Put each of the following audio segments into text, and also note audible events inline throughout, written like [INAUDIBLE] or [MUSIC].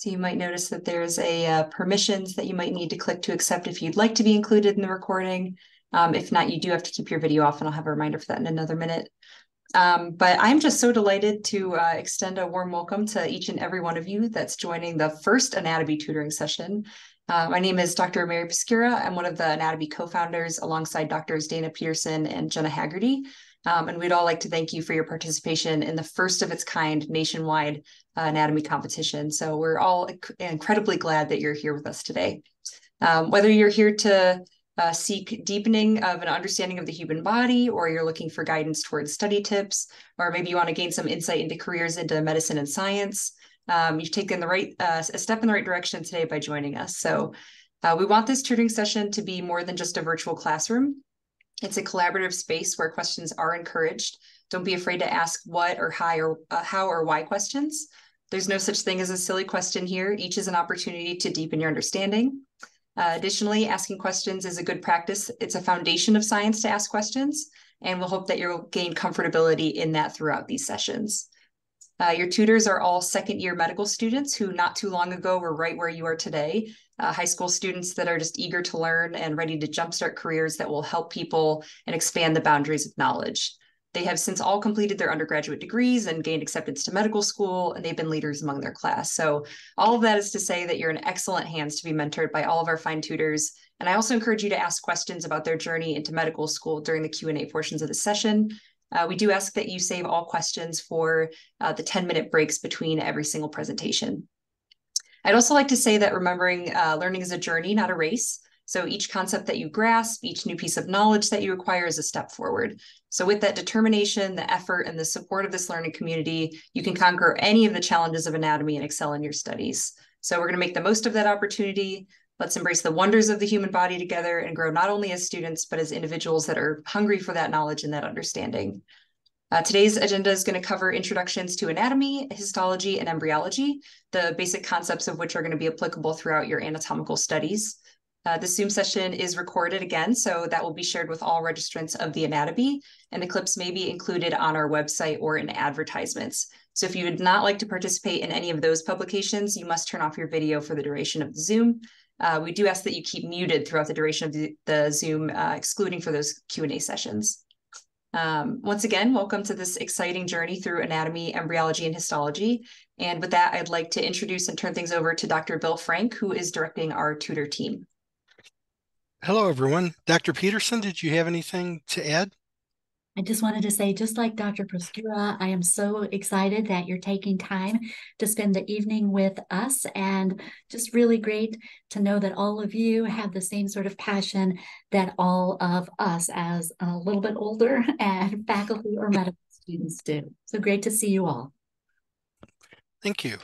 So you might notice that there's a uh, permissions that you might need to click to accept if you'd like to be included in the recording. Um, if not, you do have to keep your video off and I'll have a reminder for that in another minute. Um, but I'm just so delighted to uh, extend a warm welcome to each and every one of you that's joining the first anatomy tutoring session. Uh, my name is Dr. Mary Proskura. I'm one of the Anato-Bee co-founders alongside doctors Dana Peterson and Jenna Haggerty. Um, and we'd all like to thank you for your participation in the first of its kind nationwide uh, anatomy competition. So we're all inc incredibly glad that you're here with us today. Um, whether you're here to uh, seek deepening of an understanding of the human body, or you're looking for guidance towards study tips, or maybe you want to gain some insight into careers into medicine and science, um, you've taken the right uh, a step in the right direction today by joining us. So uh, we want this tutoring session to be more than just a virtual classroom. It's a collaborative space where questions are encouraged. Don't be afraid to ask what or how or uh, how or why questions. There's no such thing as a silly question here. Each is an opportunity to deepen your understanding. Uh, additionally, asking questions is a good practice. It's a foundation of science to ask questions, and we'll hope that you'll gain comfortability in that throughout these sessions. Uh, your tutors are all second year medical students who not too long ago were right where you are today. Uh, high school students that are just eager to learn and ready to jumpstart careers that will help people and expand the boundaries of knowledge. They have since all completed their undergraduate degrees and gained acceptance to medical school, and they've been leaders among their class. So all of that is to say that you're in excellent hands to be mentored by all of our fine tutors. And I also encourage you to ask questions about their journey into medical school during the Q&A portions of the session. Uh, we do ask that you save all questions for uh, the 10 minute breaks between every single presentation. I'd also like to say that remembering uh, learning is a journey, not a race. So each concept that you grasp, each new piece of knowledge that you acquire is a step forward. So with that determination, the effort, and the support of this learning community, you can conquer any of the challenges of anatomy and excel in your studies. So we're going to make the most of that opportunity. Let's embrace the wonders of the human body together and grow not only as students, but as individuals that are hungry for that knowledge and that understanding. Uh, today's agenda is going to cover introductions to Anato-Bee, histology, and embryology, the basic concepts of which are going to be applicable throughout your anatomical studies. Uh, the Zoom session is recorded again, so that will be shared with all registrants of the anatomy, and the clips may be included on our website or in advertisements. So if you would not like to participate in any of those publications, you must turn off your video for the duration of the Zoom. Uh, we do ask that you keep muted throughout the duration of the, the Zoom, uh, excluding for those Q&A sessions. Um, once again, welcome to this exciting journey through anatomy, embryology, and histology. And with that, I'd like to introduce and turn things over to Dr. Bill Frank, who is directing our tutor team. Hello, everyone. Dr. Peterson, did you have anything to add? I just wanted to say, just like Dr. Proskura, I am so excited that you're taking time to spend the evening with us and just really great to know that all of you have the same sort of passion that all of us as a little bit older [LAUGHS] and faculty or medical students do. So great to see you all. Thank you.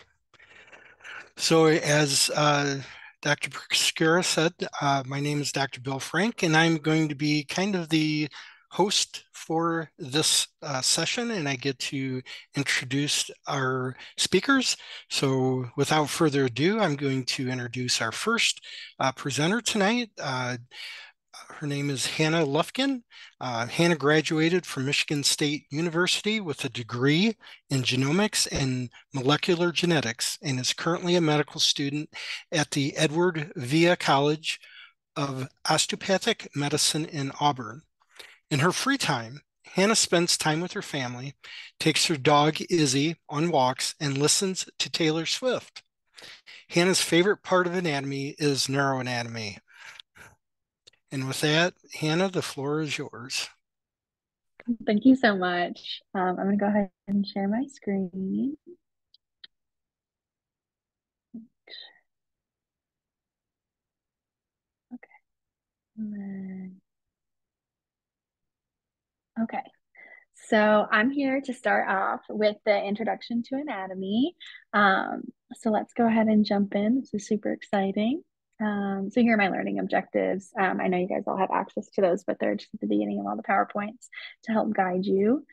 So as uh, Dr. Proskura said, uh, my name is Dr. Bill Frank, and I'm going to be kind of the host for this uh, session, and I get to introduce our speakers. So without further ado, I'm going to introduce our first uh, presenter tonight. Uh, her name is Hannah Lufkin. Uh, Hannah graduated from Michigan State University with a degree in genomics and molecular genetics and is currently a medical student at the Edward Via College of Osteopathic Medicine in Auburn. In her free time, Hannah spends time with her family, takes her dog Izzy on walks, and listens to Taylor Swift. Hannah's favorite part of anatomy is neuroanatomy. And with that, Hannah, the floor is yours. Thank you so much. Um, I'm going to go ahead and share my screen. Okay. And then, okay. So I'm here to start off with the introduction to anatomy. Um, so let's go ahead and jump in. This is super exciting. Um, so here are my learning objectives. Um, I know you guys all have access to those, but they're just at the beginning of all the PowerPoints to help guide you.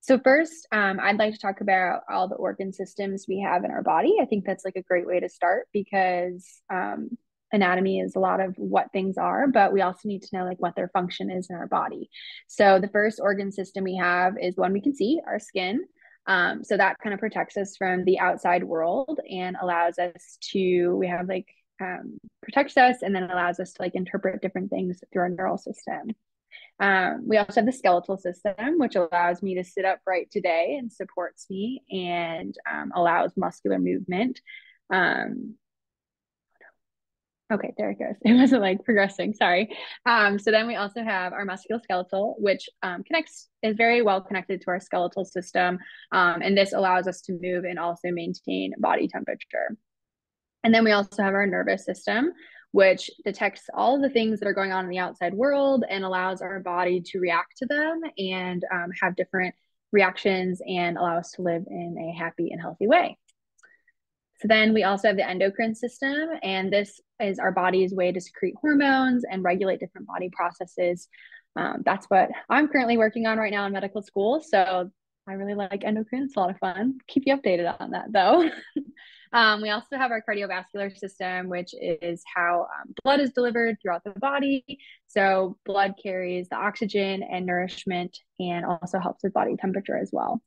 So first, um, I'd like to talk about all the organ systems we have in our body. I think that's like a great way to start because um, anatomy is a lot of what things are, but we also need to know like what their function is in our body. So the first organ system we have is one we can see, our skin. Um, so that kind of protects us from the outside world and allows us to, we have like, um, protects us and then allows us to like interpret different things through our neural system. Um, we also have the skeletal system, which allows me to sit upright today and supports me and um, allows muscular movement. Um, Okay, there it goes. [LAUGHS] It wasn't like progressing, sorry. Um, so then we also have our musculoskeletal, which um, connects, is very well connected to our skeletal system. Um, and this allows us to move and also maintain body temperature. And then we also have our nervous system, which detects all of the things that are going on in the outside world and allows our body to react to them and um, have different reactions and allow us to live in a happy and healthy way. So then we also have the endocrine system, and this is our body's way to secrete hormones and regulate different body processes. Um, that's what I'm currently working on right now in medical school. So I really like endocrine. It's a lot of fun. Keep you updated on that though. [LAUGHS] um, we also have our cardiovascular system, which is how um, blood is delivered throughout the body. So blood carries the oxygen and nourishment and also helps with body temperature as well.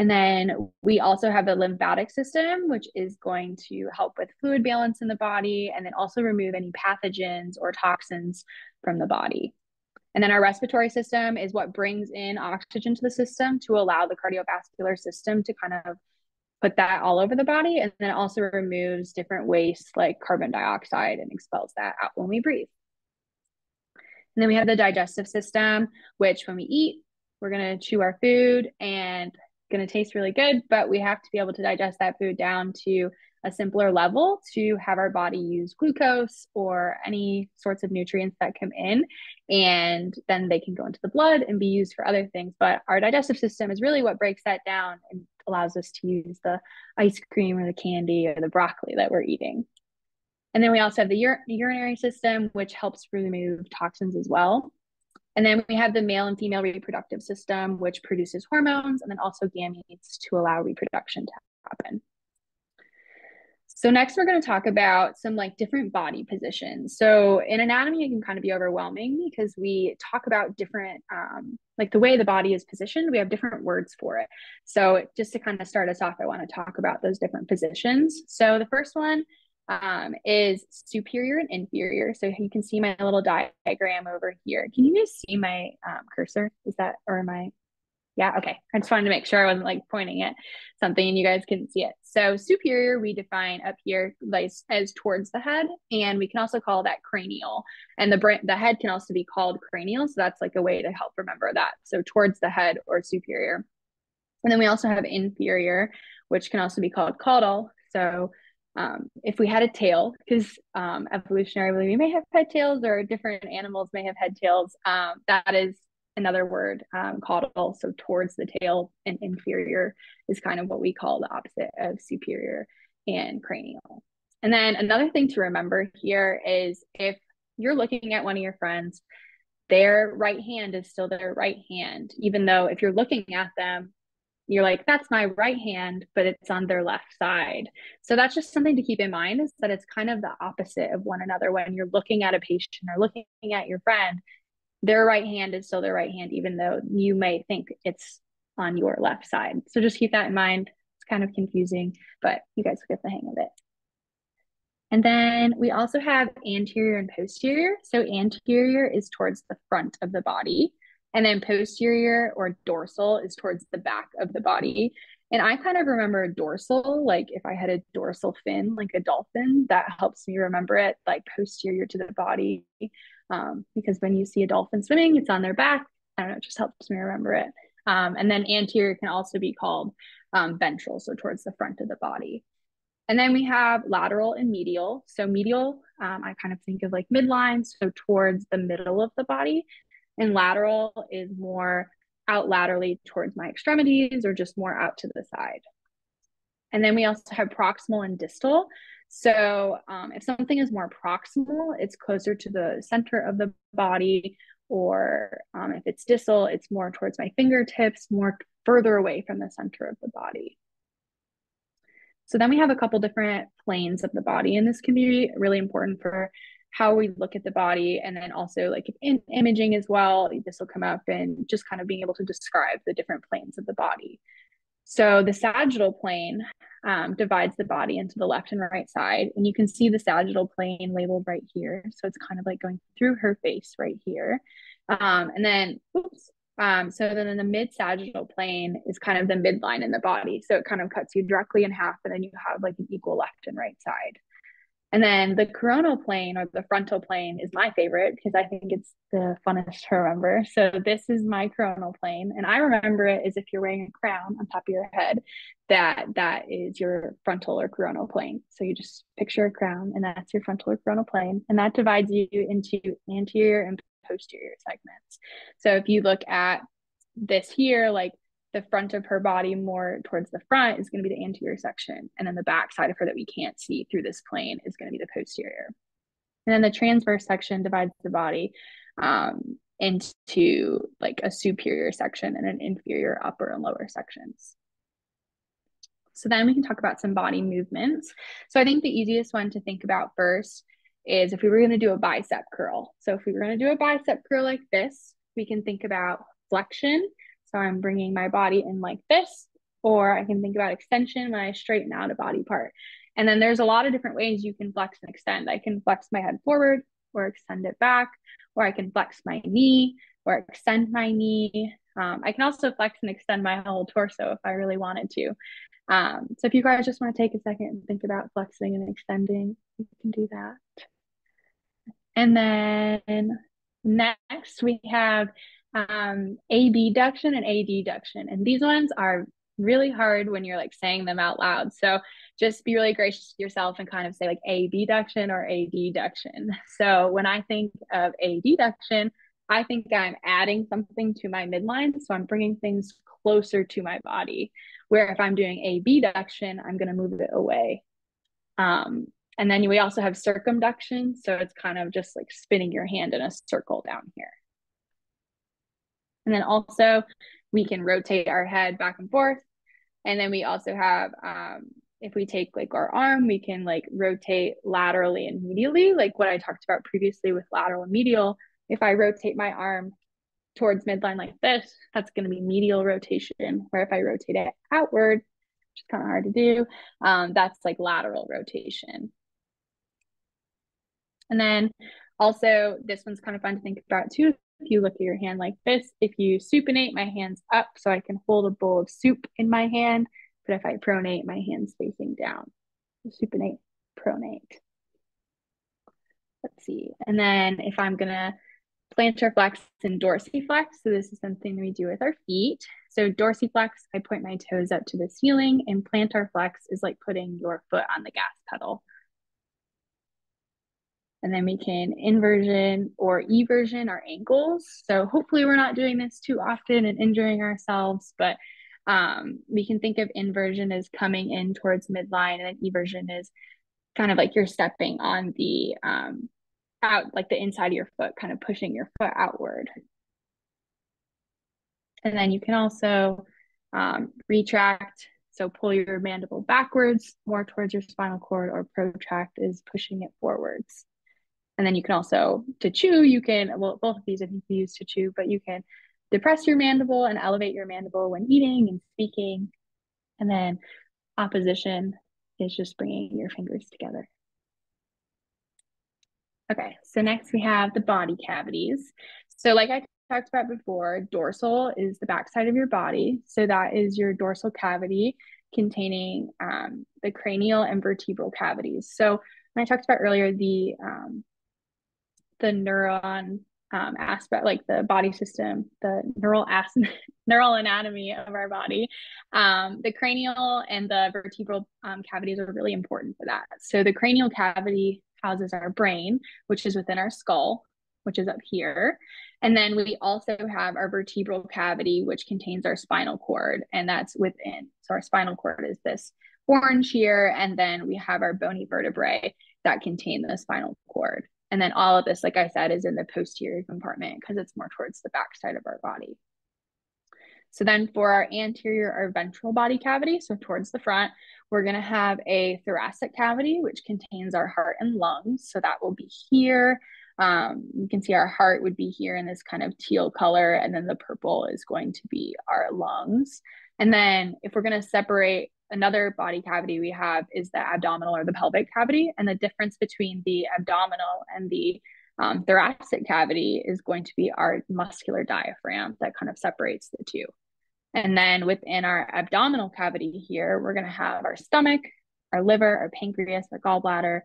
And then we also have the lymphatic system, which is going to help with fluid balance in the body and then also remove any pathogens or toxins from the body. And then our respiratory system is what brings in oxygen to the system to allow the cardiovascular system to kind of put that all over the body. And then also removes different waste like carbon dioxide and expels that out when we breathe. And then we have the digestive system, which when we eat, we're going to chew our food and going to taste really good, but we have to be able to digest that food down to a simpler level to have our body use glucose or any sorts of nutrients that come in. And then they can go into the blood and be used for other things. But our digestive system is really what breaks that down and allows us to use the ice cream or the candy or the broccoli that we're eating. And then we also have the ur- urinary system, which helps remove toxins as well. And then we have the male and female reproductive system, which produces hormones and then also gametes to allow reproduction to happen. So next we're going to talk about some like different body positions. So in anatomy, it can kind of be overwhelming because we talk about different, um, like the way the body is positioned, we have different words for it. So just to kind of start us off, I want to talk about those different positions. So the first one um, is superior and inferior. So you can see my little diagram over here. Can you guys see my um, cursor? Is that, or am I? Yeah, okay. I just wanted to make sure I wasn't like pointing at something and you guys couldn't see it. So superior, we define up here like as towards the head, and we can also call that cranial. And the brain, the head can also be called cranial. So that's like a way to help remember that. So towards the head or superior. And then we also have inferior, which can also be called caudal. So um, if we had a tail, because um, evolutionarily we may have had tails or different animals may have had tails, um, that is another word um, caudal. So towards the tail and inferior is kind of what we call the opposite of superior and cranial. And then another thing to remember here is if you're looking at one of your friends, their right hand is still their right hand, even though if you're looking at them, you're like, that's my right hand, but it's on their left side. So that's just something to keep in mind is that it's kind of the opposite of one another when you're looking at a patient or looking at your friend, their right hand is still their right hand, even though you may think it's on your left side. So just keep that in mind. It's kind of confusing, but you guys will get the hang of it. And then we also have anterior and posterior. So anterior is towards the front of the body. And then posterior or dorsal is towards the back of the body. And I kind of remember dorsal, like if I had a dorsal fin, like a dolphin, that helps me remember it, like posterior to the body. Um, because when you see a dolphin swimming, it's on their back. I don't know, it just helps me remember it. Um, and then anterior can also be called um, ventral, so towards the front of the body. And then we have lateral and medial. So medial, um, I kind of think of like midline, so towards the middle of the body and lateral is more out laterally towards my extremities or just more out to the side. And then we also have proximal and distal. So um, if something is more proximal, it's closer to the center of the body, or um, if it's distal, it's more towards my fingertips, more further away from the center of the body. So then we have a couple different planes of the body, and this can be really important for how we look at the body and then also like in imaging as well this will come up and just kind of being able to describe the different planes of the body So the sagittal plane um, divides the body into the left and right side. And you can see the sagittal plane labeled right here. So it's kind of like going through her face right here. Um, and then, oops, um, so then in the mid sagittal plane is kind of the midline in the body. So it kind of cuts you directly in half, and then you have like an equal left and right side. And then the coronal plane or the frontal plane is my favorite because I think it's the funnest to remember. So this is my coronal plane, and I remember it as if you're wearing a crown on top of your head. That that is your frontal or coronal plane. So you just picture a crown, and that's your frontal or coronal plane, and that divides you into anterior and posterior segments. So if you look at this here, like the front of her body more towards the front is going to be the anterior section. And then the back side of her that we can't see through this plane is going to be the posterior. And then the transverse section divides the body um, into like a superior section and an inferior upper and lower sections. So then we can talk about some body movements. So I think the easiest one to think about first is if we were going to do a bicep curl. So if we were going to do a bicep curl like this, we can think about flexion so I'm bringing my body in like this, or I can think about extension when I straighten out a body part. And then there's a lot of different ways you can flex and extend. I can flex my head forward or extend it back, or I can flex my knee or extend my knee. Um, I can also flex and extend my whole torso if I really wanted to. Um, so if you guys just want to take a second and think about flexing and extending, you can do that. And then next we have um, abduction and adduction. And these ones are really hard when you're like saying them out loud. So just be really gracious to yourself and kind of say like abduction or adduction. [LAUGHS] So when I think of adduction, I think I'm adding something to my midline. So I'm bringing things closer to my body. Where if I'm doing abduction, I'm going to move it away. Um, and then we also have circumduction. So it's kind of just like spinning your hand in a circle down here. And then also we can rotate our head back and forth. And then we also have, um, if we take like our arm, we can like rotate laterally and medially, like what I talked about previously with lateral and medial. If I rotate my arm towards midline like this, that's going to be medial rotation. Where if I rotate it outward, which is kind of hard to do, um, that's like lateral rotation. And then also, this one's kind of fun to think about too. If you look at your hand like this, if you supinate, my hand's up so I can hold a bowl of soup in my hand. But if I pronate, my hand's facing down. supinate, pronate. Let's see. And then if I'm going to plantar flex and dorsiflex, so this is something that we do with our feet. So dorsiflex, I point my toes up to the ceiling, and plantar flex is like putting your foot on the gas pedal. And then we can inversion or eversion our ankles. So hopefully we're not doing this too often and injuring ourselves, but um, we can think of inversion as coming in towards midline and then eversion is kind of like you're stepping on the um, out, like the inside of your foot, kind of pushing your foot outward. And then you can also um, retract so pull your mandible backwards more towards your spinal cord or protract is pushing it forwards. And then you can also, to chew, you can, well, both of these I think you use to chew, but you can depress your mandible and elevate your mandible when eating and speaking. And then opposition is just bringing your fingers together. Okay, so next we have the body cavities. So like I talked about before, dorsal is the backside of your body. So that is your dorsal cavity containing um, the cranial and vertebral cavities. So when I talked about earlier, the um, the neuron um, aspect, like the body system, the neural as- [LAUGHS] neural anatomy of our body. Um, the cranial and the vertebral um, cavities are really important for that. So the cranial cavity houses our brain, which is within our skull, which is up here. And then we also have our vertebral cavity, which contains our spinal cord, and that's within. So our spinal cord is this orange here, and then we have our bony vertebrae that contain the spinal cord. And then all of this, like I said, is in the posterior compartment because it's more towards the back side of our body. So then for our anterior or ventral body cavity, so towards the front, we're going to have a thoracic cavity, which contains our heart and lungs. So that will be here. Um, you can see our heart would be here in this kind of teal color, and then the purple is going to be our lungs. And then if we're going to separate another body cavity we have is the abdominal or the pelvic cavity. And the difference between the abdominal and the um, thoracic cavity is going to be our muscular diaphragm that kind of separates the two. And then within our abdominal cavity here, we're going to have our stomach, our liver, our pancreas, our gallbladder,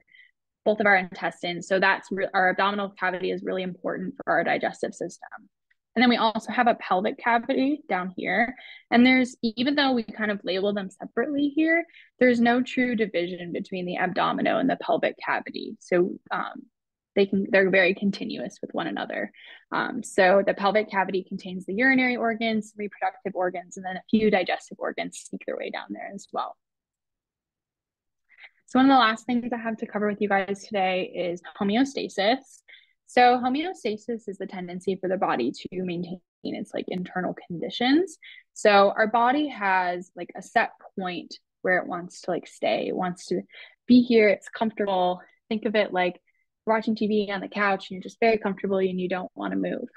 both of our intestines. So that's re- our abdominal cavity is really important for our digestive system. And then we also have a pelvic cavity down here. And there's, even though we kind of label them separately here, there's no true division between the abdominal and the pelvic cavity. So um, they can, they're very continuous with one another. Um, so the pelvic cavity contains the urinary organs, reproductive organs, and then a few digestive organs sneak their way down there as well. So one of the last things I have to cover with you guys today is homeostasis. So homeostasis is the tendency for the body to maintain its like internal conditions. So our body has like a set point where it wants to like stay, it wants to be here, it's comfortable. Think of it like watching TV on the couch and you're just very comfortable and you don't want to move.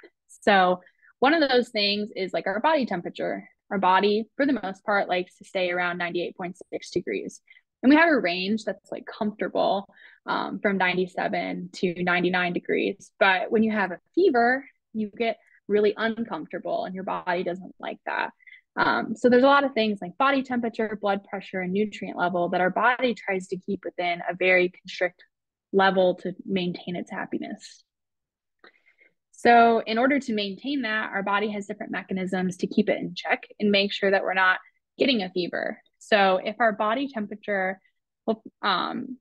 So one of those things is like our body temperature. Our body, for the most part, likes to stay around 98.6 degrees. And we have a range that's like comfortable um, from 97 to 99 degrees. But when you have a fever, you get really uncomfortable and your body doesn't like that. Um, so there's a lot of things like body temperature, blood pressure, and nutrient level that our body tries to keep within a very constrict level to maintain its happiness. So in order to maintain that, our body has different mechanisms to keep it in check and make sure that we're not getting a fever. So if our body temperature um,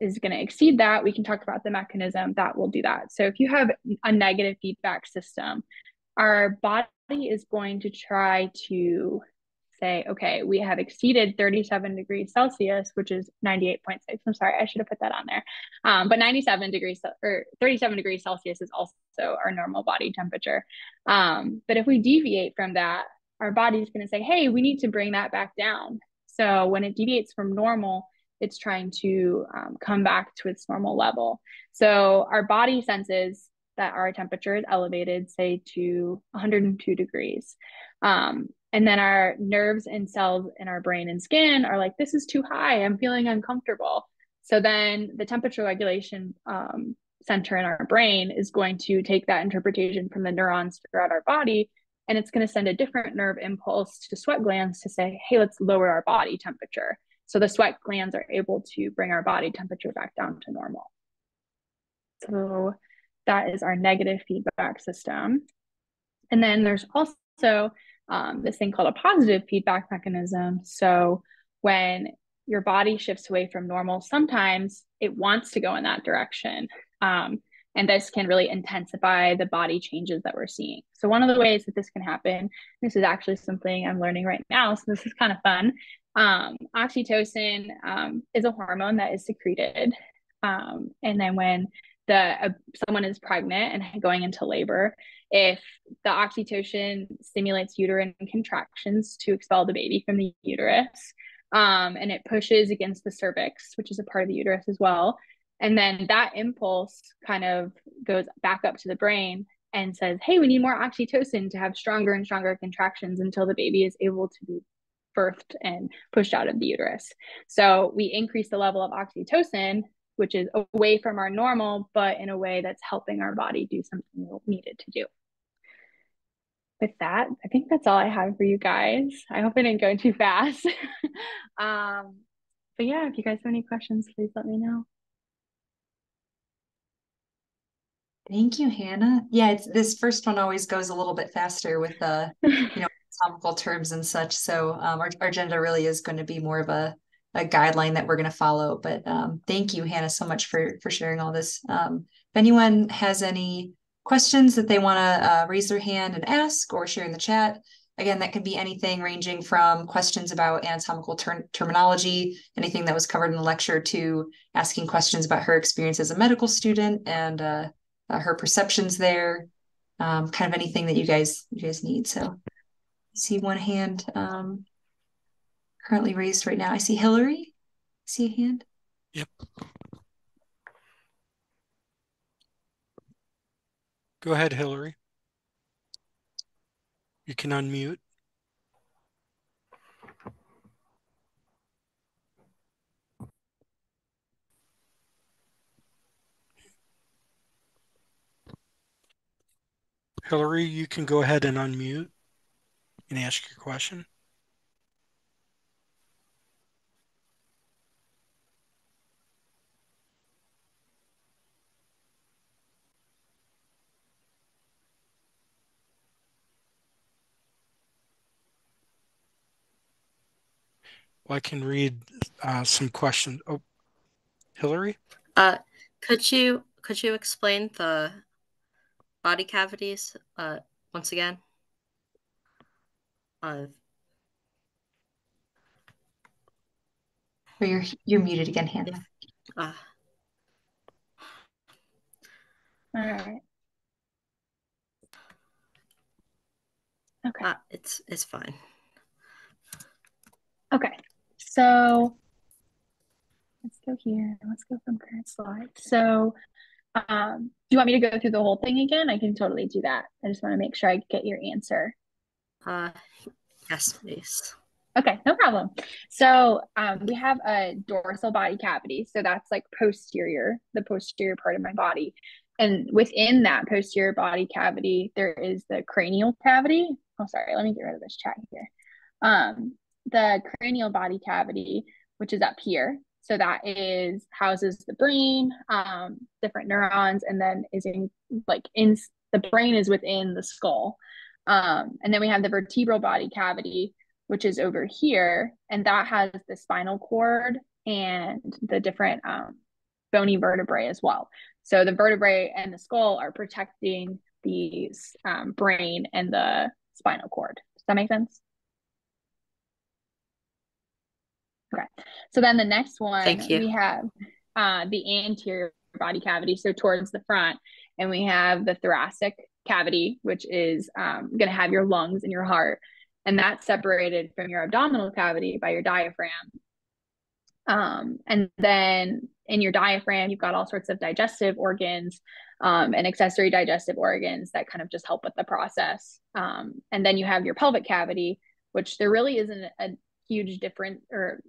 is going to exceed that, we can talk about the mechanism that will do that. So if you have a negative feedback system, our body is going to try to say, okay, we have exceeded 37 degrees Celsius, which is 98.6. I'm sorry, I should have put that on there. Um, but 97 degrees or 37 degrees Celsius is also our normal body temperature. Um, but if we deviate from that, our body is going to say, hey, we need to bring that back down. So when it deviates from normal, it's trying to um, come back to its normal level. So our body senses that our temperature is elevated, say to 102 degrees. Um, and then our nerves and cells in our brain and skin are like, this is too high. I'm feeling uncomfortable. So then the temperature regulation um, center in our brain is going to take that interpretation from the neurons throughout our body and it's going to send a different nerve impulse to sweat glands to say, hey, let's lower our body temperature. So the sweat glands are able to bring our body temperature back down to normal. So that is our negative feedback system. And then there's also um, this thing called a positive feedback mechanism. So when your body shifts away from normal, sometimes it wants to go in that direction. Um, and this can really intensify the body changes that we're seeing. So, one of the ways that this can happen, this is actually something I'm learning right now. So, this is kind of fun. Um, oxytocin um, is a hormone that is secreted. Um, and then, when the uh, someone is pregnant and going into labor, if the oxytocin stimulates uterine contractions to expel the baby from the uterus, um, and it pushes against the cervix, which is a part of the uterus as well. And then that impulse kind of goes back up to the brain and says, hey, we need more oxytocin to have stronger and stronger contractions until the baby is able to be birthed and pushed out of the uterus. So we increase the level of oxytocin which is away from our normal, but in a way that's helping our body do something needed to do. With that, I think that's all I have for you guys. I hope I didn't go too fast. [LAUGHS] um, but yeah, if you guys have any questions, please let me know. Thank you, Hannah. Yeah, it's this first one always goes a little bit faster with the, uh, [LAUGHS] you know, topical terms and such. So um, our, our agenda really is going to be more of a a guideline that we're going to follow. But um, thank you, Hannah, so much for for sharing all this. Um, if anyone has any questions that they want to uh, raise their hand and ask or share in the chat, again, that could be anything ranging from questions about anatomical ter terminology, anything that was covered in the lecture, to asking questions about her experience as a medical student and uh, uh, her perceptions there. Um, kind of anything that you guys you guys need. So, see one hand. Um, currently raised right now. I see Hillary. I see a hand. Yep. Go ahead, Hillary. You can unmute. Hillary, you can go ahead and unmute and ask your question. Well, I can read uh, some questions. Oh, Hillary? Uh, could you could you explain the body cavities uh, once again? Uh, Or you're you're muted again, Hannah. uh, All right. Okay. uh, it's it's fine. Okay. So let's go here. Let's go from current slide. So um, do you want me to go through the whole thing again? I can totally do that. I just want to make sure I get your answer. Uh, yes, please. Okay, no problem. So um, we have a dorsal body cavity. So that's like posterior, the posterior part of my body. And within that posterior body cavity, there is the cranial cavity. Oh, sorry, let me get rid of this chat here. Um, the cranial body cavity, which is up here. So that is houses the brain, um, different neurons, and then is in like in the brain is within the skull. Um, and then we have the vertebral body cavity, which is over here, and that has the spinal cord and the different um, bony vertebrae as well. So the vertebrae and the skull are protecting the um, brain and the spinal cord. Does that make sense? Okay. So then the next one, we have uh, the anterior body cavity, so towards the front, and we have the thoracic cavity, which is um, going to have your lungs and your heart, and that's separated from your abdominal cavity by your diaphragm. Um, and then in your diaphragm, you've got all sorts of digestive organs um, and accessory digestive organs that kind of just help with the process. Um, and then you have your pelvic cavity, which there really isn't a huge difference or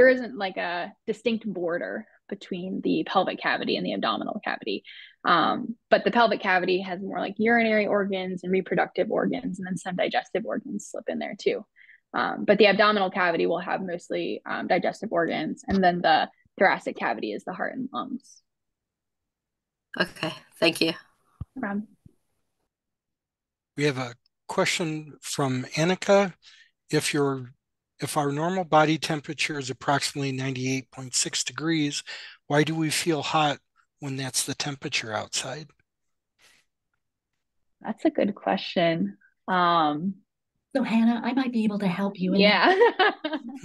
there isn't like a distinct border between the pelvic cavity and the abdominal cavity. Um, but the pelvic cavity has more like urinary organs and reproductive organs, and then some digestive organs slip in there too. Um, but the abdominal cavity will have mostly um, digestive organs, and then the thoracic cavity is the heart and lungs. Okay, thank you. Um, We have a question from Annika. If your if our normal body temperature is approximately 98.6 degrees, why do we feel hot when that's the temperature outside? that's a good question. Um, So Hannah, I might be able to help you. in yeah. [LAUGHS]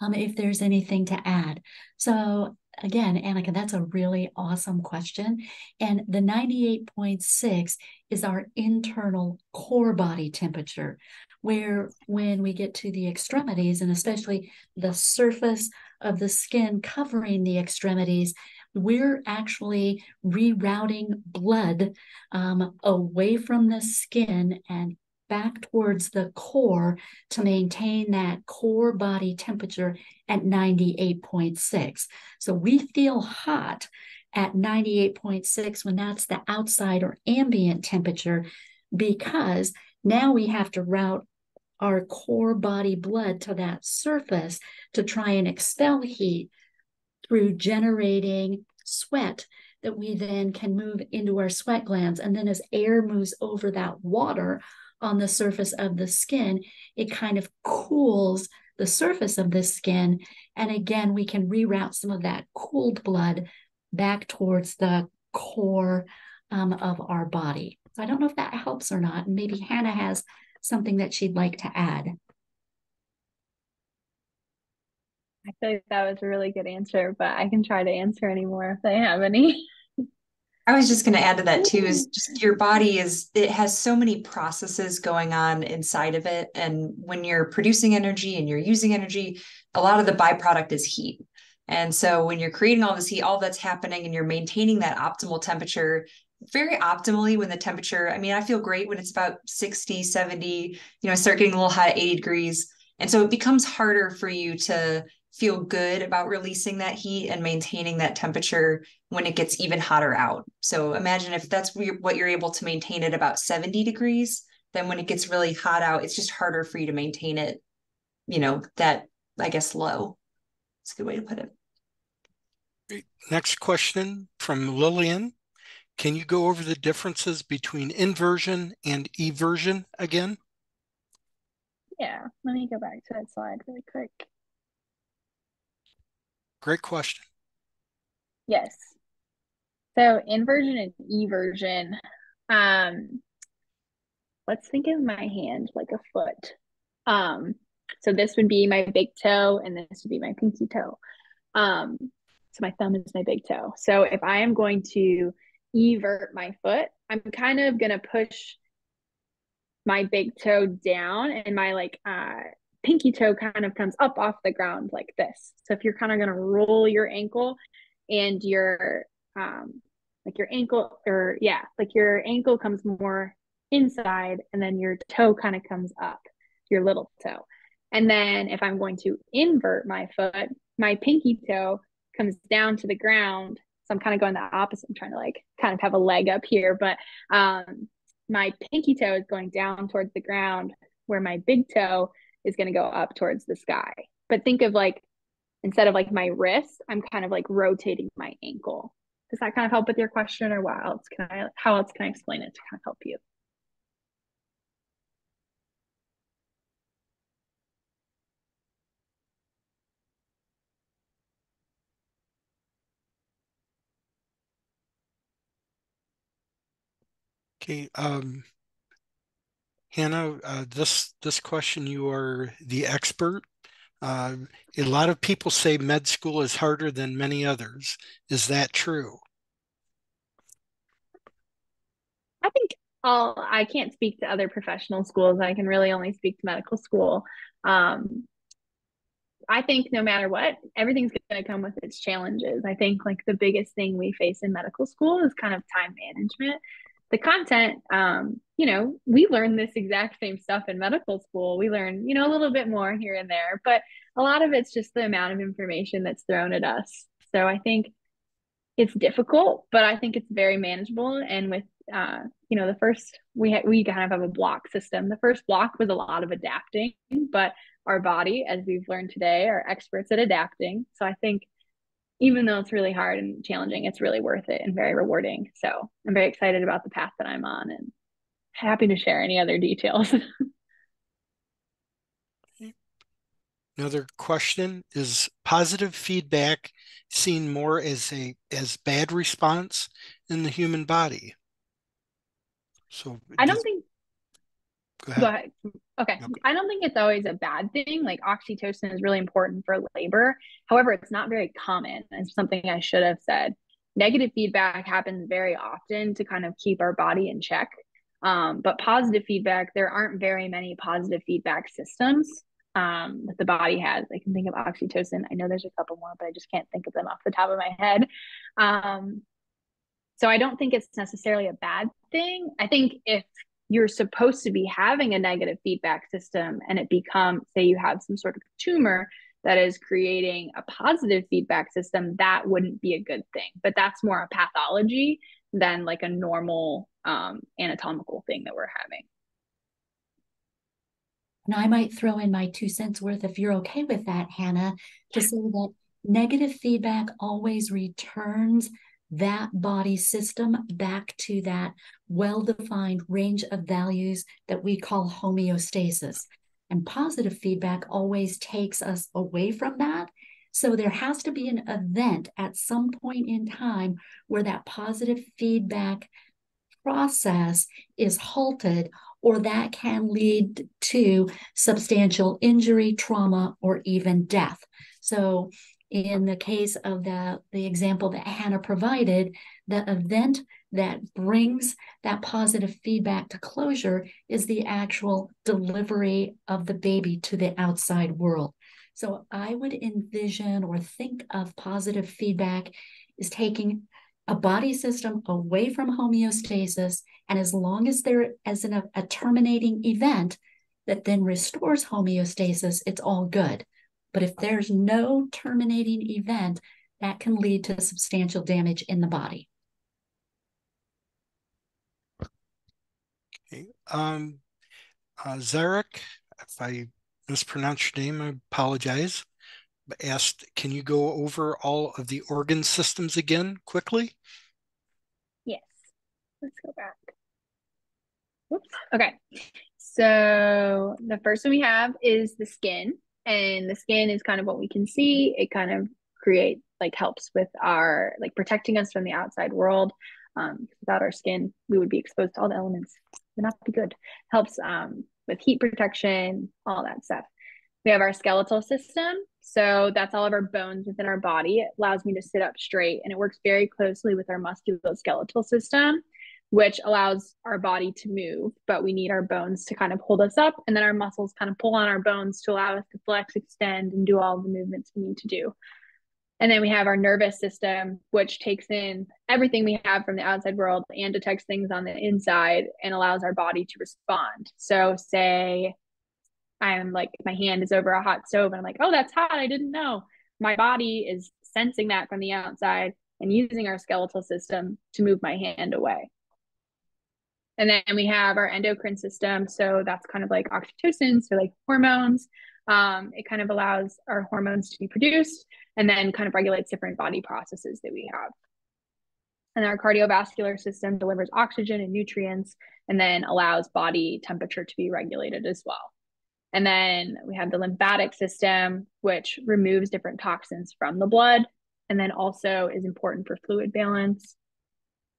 um, if there's anything to add. So again, Annika, that's a really awesome question. And the 98.6 is our internal core body temperature, where when we get to the extremities, and especially the surface of the skin covering the extremities, we're actually rerouting blood um, away from the skin and back towards the core to maintain that core body temperature at 98.6. So we feel hot at 98.6 when that's the outside or ambient temperature because now we have to route our core body blood to that surface to try and expel heat through generating sweat that we then can move into our sweat glands. And then as air moves over that water on the surface of the skin, it kind of cools the surface of the skin. And again, we can reroute some of that cooled blood back towards the core um, of our body. So I don't know if that helps or not. And Maybe Hannah has something that she'd like to add. I feel like that was a really good answer, but I can try to answer any more if they have any. I was just going to add to that too is [LAUGHS] just your body is it has so many processes going on inside of it and when you're producing energy and you're using energy a lot of the byproduct is heat. And so when you're creating all this heat all that's happening and you're maintaining that optimal temperature very optimally when the temperature I mean I feel great when it's about 60 70 you know start getting a little hot at 80 degrees and so it becomes harder for you to feel good about releasing that heat and maintaining that temperature when it gets even hotter out. So imagine if that's what you're able to maintain at about 70 degrees, then when it gets really hot out, it's just harder for you to maintain it, you know, that I guess low. It's a good way to put it. Next question from Lillian. Can you go over the differences between inversion and eversion again? Yeah, let me go back to that slide really quick. Great question. Yes. So inversion and eversion. Um, let's think of my hand like a foot. Um, so this would be my big toe, and this would be my pinky toe. Um, so my thumb is my big toe. So if I am going to evert my foot, I'm kind of gonna push my big toe down, and my like uh, pinky toe kind of comes up off the ground like this. So if you're kind of gonna roll your ankle, and your um, like your ankle, or yeah, like your ankle comes more inside, and then your toe kind of comes up, your little toe. And then if I'm going to invert my foot, my pinky toe comes down to the ground. So I'm kind of going the opposite. I'm trying to like kind of have a leg up here, but um, my pinky toe is going down towards the ground where my big toe is going to go up towards the sky. But think of like instead of like my wrist, I'm kind of like rotating my ankle. Does that kind of help with your question or what else can I how else can I explain it to kind of help you? Okay, um, Hannah, uh, this this question you are the expert. Uh, a lot of people say med school is harder than many others. Is that true? I think I'll, I can't speak to other professional schools. I can really only speak to medical school. Um, I think no matter what, everything's going to come with its challenges. I think like the biggest thing we face in medical school is kind of time management the content um, you know we learn this exact same stuff in medical school. We learn you know a little bit more here and there but a lot of it's just the amount of information that's thrown at us. So i think it's difficult but i think it's very manageable. And with uh, you know the first we ha- we kind of have a block system. The first block was a lot of adapting but our body as we've learned today are experts at adapting. So i think even though it's really hard and challenging, it's really worth it and very rewarding. So I'm very excited about the path that I'm on and happy to share any other details. [LAUGHS] Another question is positive feedback seen more as a as bad response in the human body? So I don't think Go ahead. Go ahead. Okay. okay. I don't think it's always a bad thing. Like oxytocin is really important for labor. However, it's not very common. It's something I should have said. Negative feedback happens very often to kind of keep our body in check. Um, but positive feedback, there aren't very many positive feedback systems um, that the body has. I can think of oxytocin. I know there's a couple more, but I just can't think of them off the top of my head. Um, so I don't think it's necessarily a bad thing. I think if you're supposed to be having a negative feedback system and it becomes say you have some sort of tumor that is creating a positive feedback system that wouldn't be a good thing. But that's more a pathology than like a normal um, anatomical thing that we're having. And i might throw in my two cents worth if you're okay with that hannah to say that negative feedback always returns that body system back to that well defined range of values that we call homeostasis. And positive feedback always takes us away from that. So there has to be an event at some point in time where that positive feedback process is halted, or that can lead to substantial injury, trauma, or even death. So in the case of the, the example that Hannah provided, the event that brings that positive feedback to closure is the actual delivery of the baby to the outside world. So I would envision or think of positive feedback is taking a body system away from homeostasis. And as long as there is an, a terminating event that then restores homeostasis, it's all good. But if there's no terminating event, that can lead to substantial damage in the body. Okay. Um, uh, Zarek, if I mispronounced your name, I apologize. But asked, can you go over all of the organ systems again quickly? Yes. Let's go back. Whoops. Okay. So the first one we have is the skin. And the skin is kind of what we can see. It kind of create like helps with our like protecting us from the outside world. Um, without our skin, we would be exposed to all the elements. Would not be good. Helps um, with heat protection, all that stuff. We have our skeletal system. So that's all of our bones within our body. It allows me to sit up straight and it works very closely with our musculoskeletal system which allows our body to move, but we need our bones to kind of hold us up. And then our muscles kind of pull on our bones to allow us to flex, extend, and do all the movements we need to do. And then we have our nervous system, which takes in everything we have from the outside world and detects things on the inside and allows our body to respond. So, say I'm like, my hand is over a hot stove and I'm like, oh, that's hot. I didn't know. My body is sensing that from the outside and using our skeletal system to move my hand away. And then we have our endocrine system. So that's kind of like oxytocin, so like hormones. Um, it kind of allows our hormones to be produced and then kind of regulates different body processes that we have. And our cardiovascular system delivers oxygen and nutrients and then allows body temperature to be regulated as well. And then we have the lymphatic system, which removes different toxins from the blood and then also is important for fluid balance.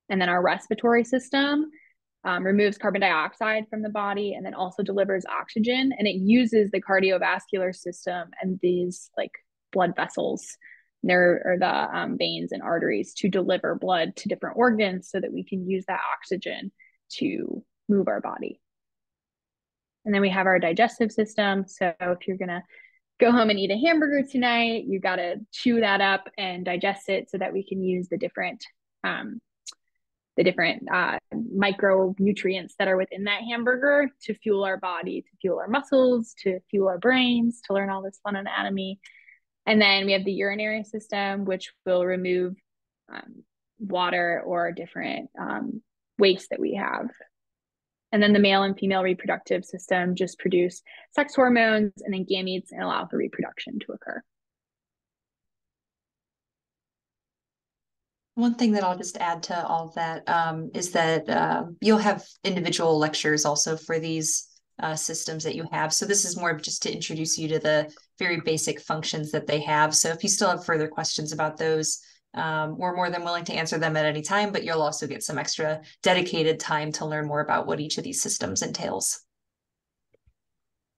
And then our respiratory system, um, removes carbon dioxide from the body and then also delivers oxygen and it uses the cardiovascular system and these like blood vessels there are the um, veins and arteries to deliver blood to different organs so that we can use that oxygen to move our body. And then we have our digestive system. So if you're gonna go home and eat a hamburger tonight you got to chew that up and digest it so that we can use the different um, the different uh, micronutrients that are within that hamburger to fuel our body, to fuel our muscles, to fuel our brains, to learn all this fun anatomy. And then we have the urinary system, which will remove um, water or different um, waste that we have. And then the male and female reproductive system just produce sex hormones and then gametes and allow for reproduction to occur. One thing that I'll just add to all of that um, is that uh, you'll have individual lectures also for these uh, systems that you have. So this is more just to introduce you to the very basic functions that they have. So if you still have further questions about those, um, we're more than willing to answer them at any time, but you'll also get some extra dedicated time to learn more about what each of these systems entails.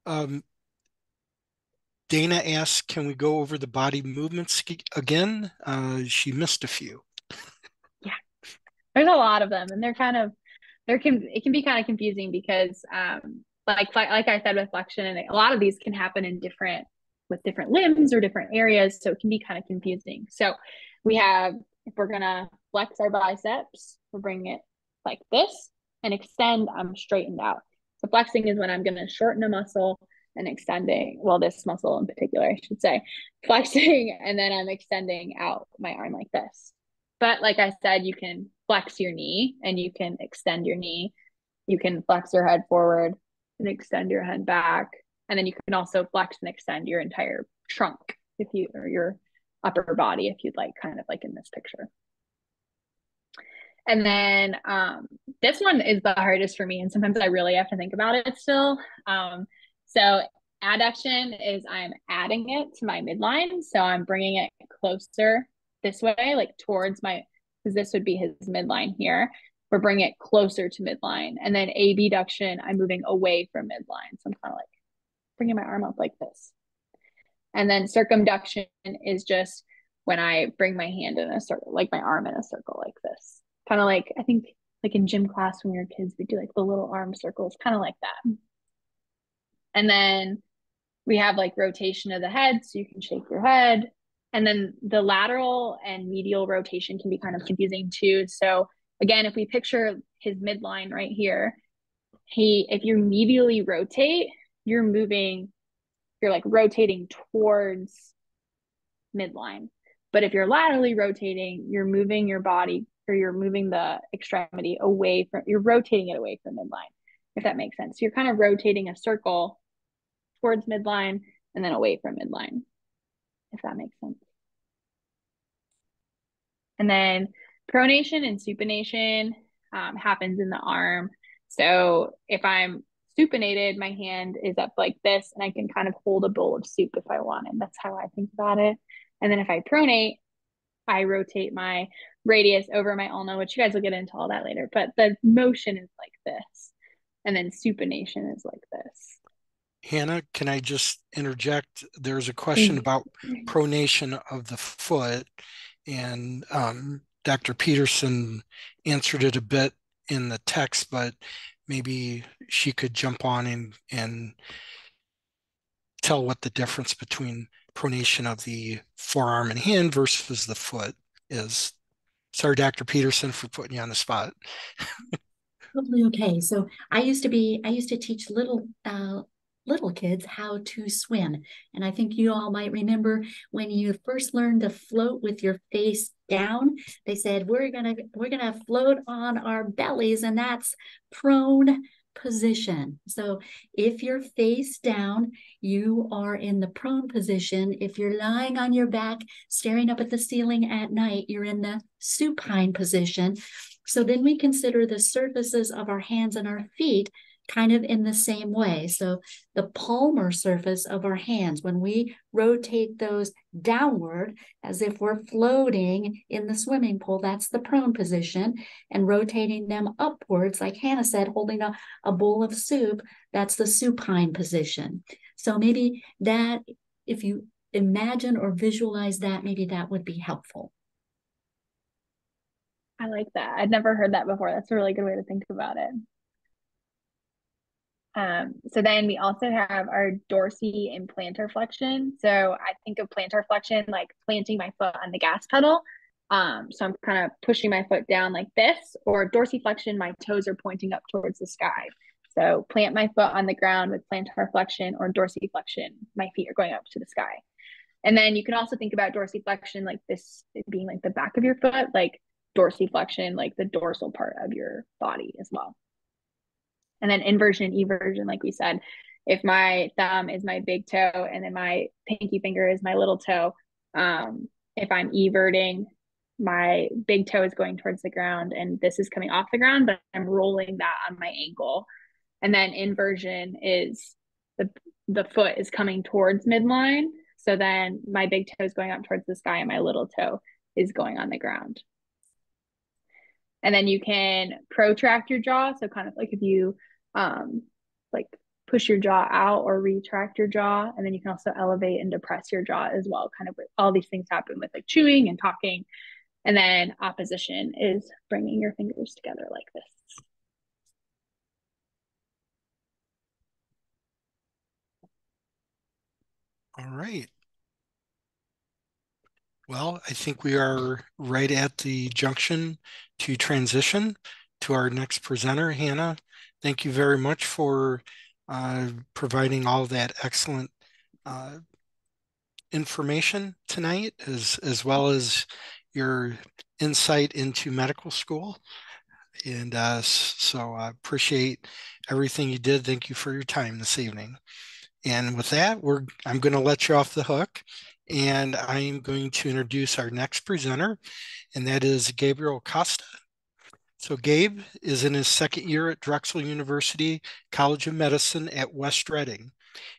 Um, Dana asks, can we go over the body movements again? Uh, she missed a few there's a lot of them and they're kind of there can it can be kind of confusing because um like like I said with flexion and a lot of these can happen in different with different limbs or different areas so it can be kind of confusing. So we have if we're gonna flex our biceps we're bringing it like this and extend I'm straightened out. So flexing is when I'm gonna shorten a muscle and extending well this muscle in particular I should say [LAUGHS] flexing and then I'm extending out my arm like this. But like I said you can flex your knee and you can extend your knee. You can flex your head forward and extend your head back. And then you can also flex and extend your entire trunk if you or your upper body if you'd like, kind of like in this picture. And then um, this one is the hardest for me, and sometimes I really have to think about it still. Um, so adduction is I'm adding it to my midline, so I'm bringing it closer this way, like towards my because this would be his midline here. We're bringing it closer to midline. And then abduction, I'm moving away from midline. So I'm kind of like bringing my arm up like this. And then circumduction is just when I bring my hand in a circle, like my arm in a circle like this. Kind of like, I think like in gym class when we were kids, we do like the little arm circles, kind of like that. And then we have like rotation of the head. So you can shake your head. And then the lateral and medial rotation can be kind of confusing too. So again, if we picture his midline right here, he if you medially rotate, you're moving you're like rotating towards midline. But if you're laterally rotating, you're moving your body or you're moving the extremity away from, you're rotating it away from midline, if that makes sense. So you're kind of rotating a circle towards midline and then away from midline, if that makes sense. And then pronation and supination um, happens in the arm. So if I'm supinated, my hand is up like this, and I can kind of hold a bowl of soup if I want. wanted. That's how I think about it. And then if I pronate, I rotate my radius over my ulna, which you guys will get into all that later. But the motion is like this. And then supination is like this. Hannah, can I just interject? There's a question about pronation of the foot, and um, Dr. Peterson answered it a bit in the text, but maybe she could jump on and, and tell what the difference between pronation of the forearm and hand versus the foot is. Sorry, Dr. Peterson, for putting you on the spot. totally okay. So I used to be, I used to teach little uh, little kids how to swim. And I think you all might remember when you first learned to float with your face down, they said, we're going to, we're going to float on our bellies and that's prone position. So if you're face down, you are in the prone position. If you're lying on your back, staring up at the ceiling at night, you're in the supine position. So then we consider the surfaces of our hands and our feet kind of in the same way. So the palmar surface of our hands, when we rotate those downward as if we're floating in the swimming pool, that's the prone position, and rotating them upwards, like Hannah said, holding a, a bowl of soup, that's the supine position. So maybe that, if you imagine or visualize that, maybe that would be helpful. I like that. I'd never heard that before. That's a really good way to think about it. Um, so then we also have our dorsi and plantar flexion. So I think of plantar flexion like planting my foot on the gas pedal. Um, so I'm kind of pushing my foot down like this, or dorsiflexion, my toes are pointing up towards the sky. So plant my foot on the ground with plantar flexion or dorsiflexion, my feet are going up to the sky. And then you can also think about dorsiflexion like this being like the back of your foot, like dorsiflexion, like the dorsal part of your body as well. And then inversion, and eversion, like we said, if my thumb is my big toe and then my pinky finger is my little toe, um, if I'm everting, my big toe is going towards the ground and this is coming off the ground, but I'm rolling that on my ankle. And then inversion is the the foot is coming towards midline. So then my big toe is going up towards the sky and my little toe is going on the ground. And then you can protract your jaw. So kind of like if you um, like push your jaw out or retract your jaw. And then you can also elevate and depress your jaw as well. Kind of all these things happen with like chewing and talking. And then opposition is bringing your fingers together like this. All right. Well, I think we are right at the junction to transition to our next presenter, Hannah thank you very much for uh, providing all that excellent uh, information tonight, as, as well as your insight into medical school. And uh, so I appreciate everything you did. Thank you for your time this evening. And with that, we're I'm going to let you off the hook. And I'm going to introduce our next presenter, and that is Gabriel Costa. So Gabe is in his second year at Drexel University College of Medicine at West Reading.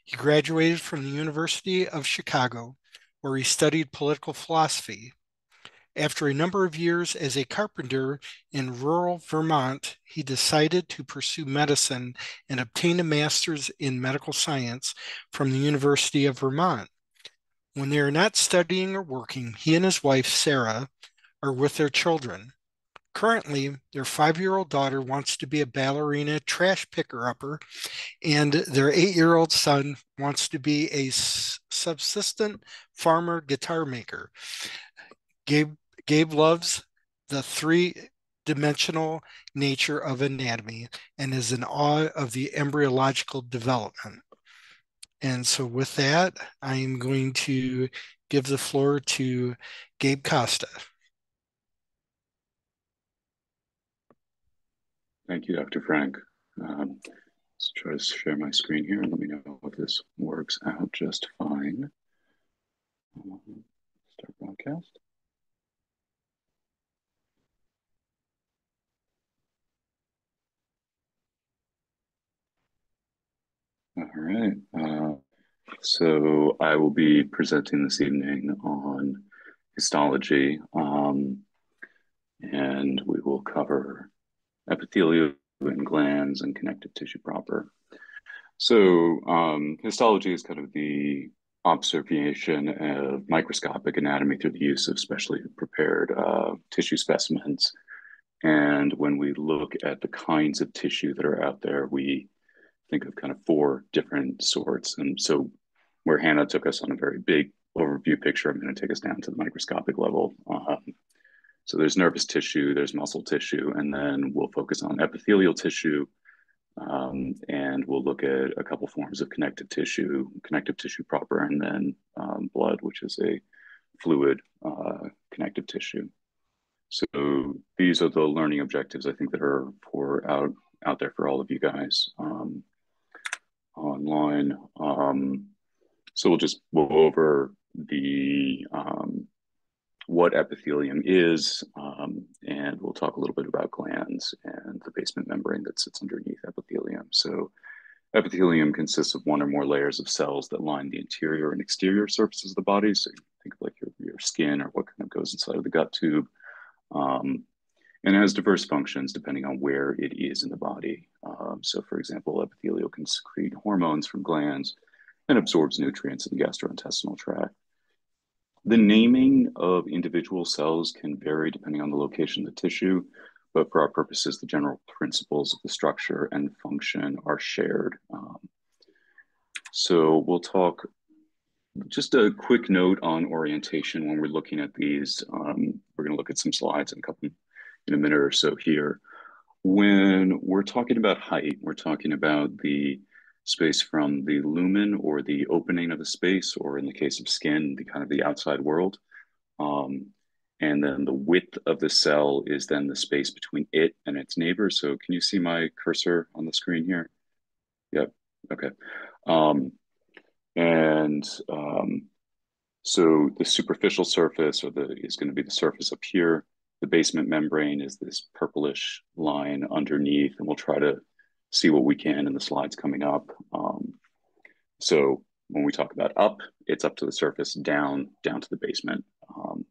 He graduated from the University of Chicago, where he studied political philosophy. After a number of years as a carpenter in rural Vermont, he decided to pursue medicine and obtain a master's in medical science from the University of Vermont. When they are not studying or working, he and his wife, Sarah, are with their children. Currently, their five year old daughter wants to be a ballerina trash picker upper, and their eight year old son wants to be a subsistent farmer guitar maker. Gabe, Gabe loves the three dimensional nature of anatomy and is in awe of the embryological development. And so with that, I'm going to give the floor to Gabe Costa. Thank you, Dr. Frank. Um, let's try to share my screen here and let me know if this works out just fine. Um, start broadcast. All right. Uh, so I will be presenting this evening on histology, um, and we will cover epithelial and glands and connective tissue proper. So um, histology is kind of the observation of microscopic anatomy through the use of specially prepared uh, tissue specimens. And when we look at the kinds of tissue that are out there, we think of kind of four different sorts. And so where Hannah took us on a very big overview picture, I'm going to take us down to the microscopic level. Um, so there's nervous tissue, there's muscle tissue, and then we'll focus on epithelial tissue, um, and we'll look at a couple forms of connective tissue, connective tissue proper, and then um, blood, which is a fluid uh, connective tissue. So these are the learning objectives I think that are for out out there for all of you guys um, online. Um, so we'll just go over the um, what epithelium is, um, and we'll talk a little bit about glands and the basement membrane that sits underneath epithelium. So epithelium consists of one or more layers of cells that line the interior and exterior surfaces of the body. So think of like your, your skin or what kind of goes inside of the gut tube. Um, and has diverse functions depending on where it is in the body. Um, so for example, epithelial can secrete hormones from glands and absorbs nutrients in the gastrointestinal tract. The naming of individual cells can vary depending on the location of the tissue, but for our purposes, the general principles of the structure and function are shared. Um, so we'll talk just a quick note on orientation when we're looking at these. Um, we're going to look at some slides in a couple in a minute or so here. When we're talking about height, we're talking about the space from the lumen or the opening of the space, or in the case of skin, the kind of the outside world. Um, and then the width of the cell is then the space between it and its neighbor. So can you see my cursor on the screen here? Yep, okay. Um, and um, so the superficial surface or the is going to be the surface up here. The basement membrane is this purplish line underneath, and we'll try to see what we can in the slides coming up. Um, so when we talk about up, it's up to the surface, down, down to the basement. Um,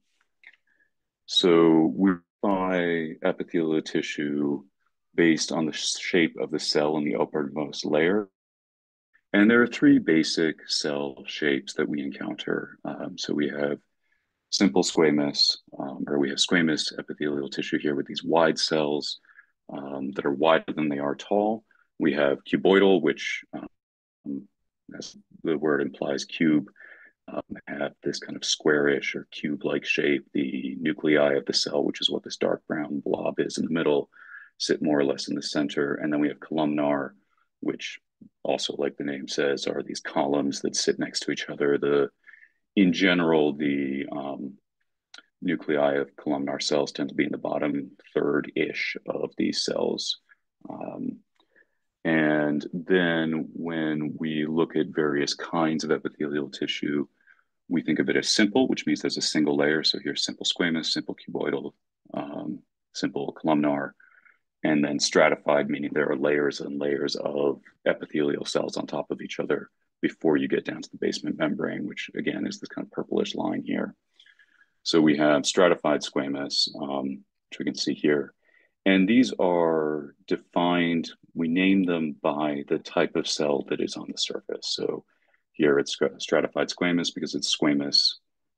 so we by epithelial tissue based on the shape of the cell in the uppermost layer. And there are three basic cell shapes that we encounter. Um, so we have simple squamous, um, or we have squamous epithelial tissue here with these wide cells um, that are wider than they are tall. We have cuboidal, which, um, as the word implies, cube, um, have this kind of squarish or cube-like shape. The nuclei of the cell, which is what this dark brown blob is in the middle, sit more or less in the center. And then we have columnar, which also, like the name says, are these columns that sit next to each other. The in general, the um, nuclei of columnar cells tend to be in the bottom third-ish of these cells. Um, and then when we look at various kinds of epithelial tissue, we think of it as simple, which means there's a single layer. So here's simple squamous, simple cuboidal, um, simple columnar, and then stratified, meaning there are layers and layers of epithelial cells on top of each other before you get down to the basement membrane, which again is this kind of purplish line here. So we have stratified squamous, um, which we can see here. And these are defined, we name them by the type of cell that is on the surface. So here it's stratified squamous because it's squamous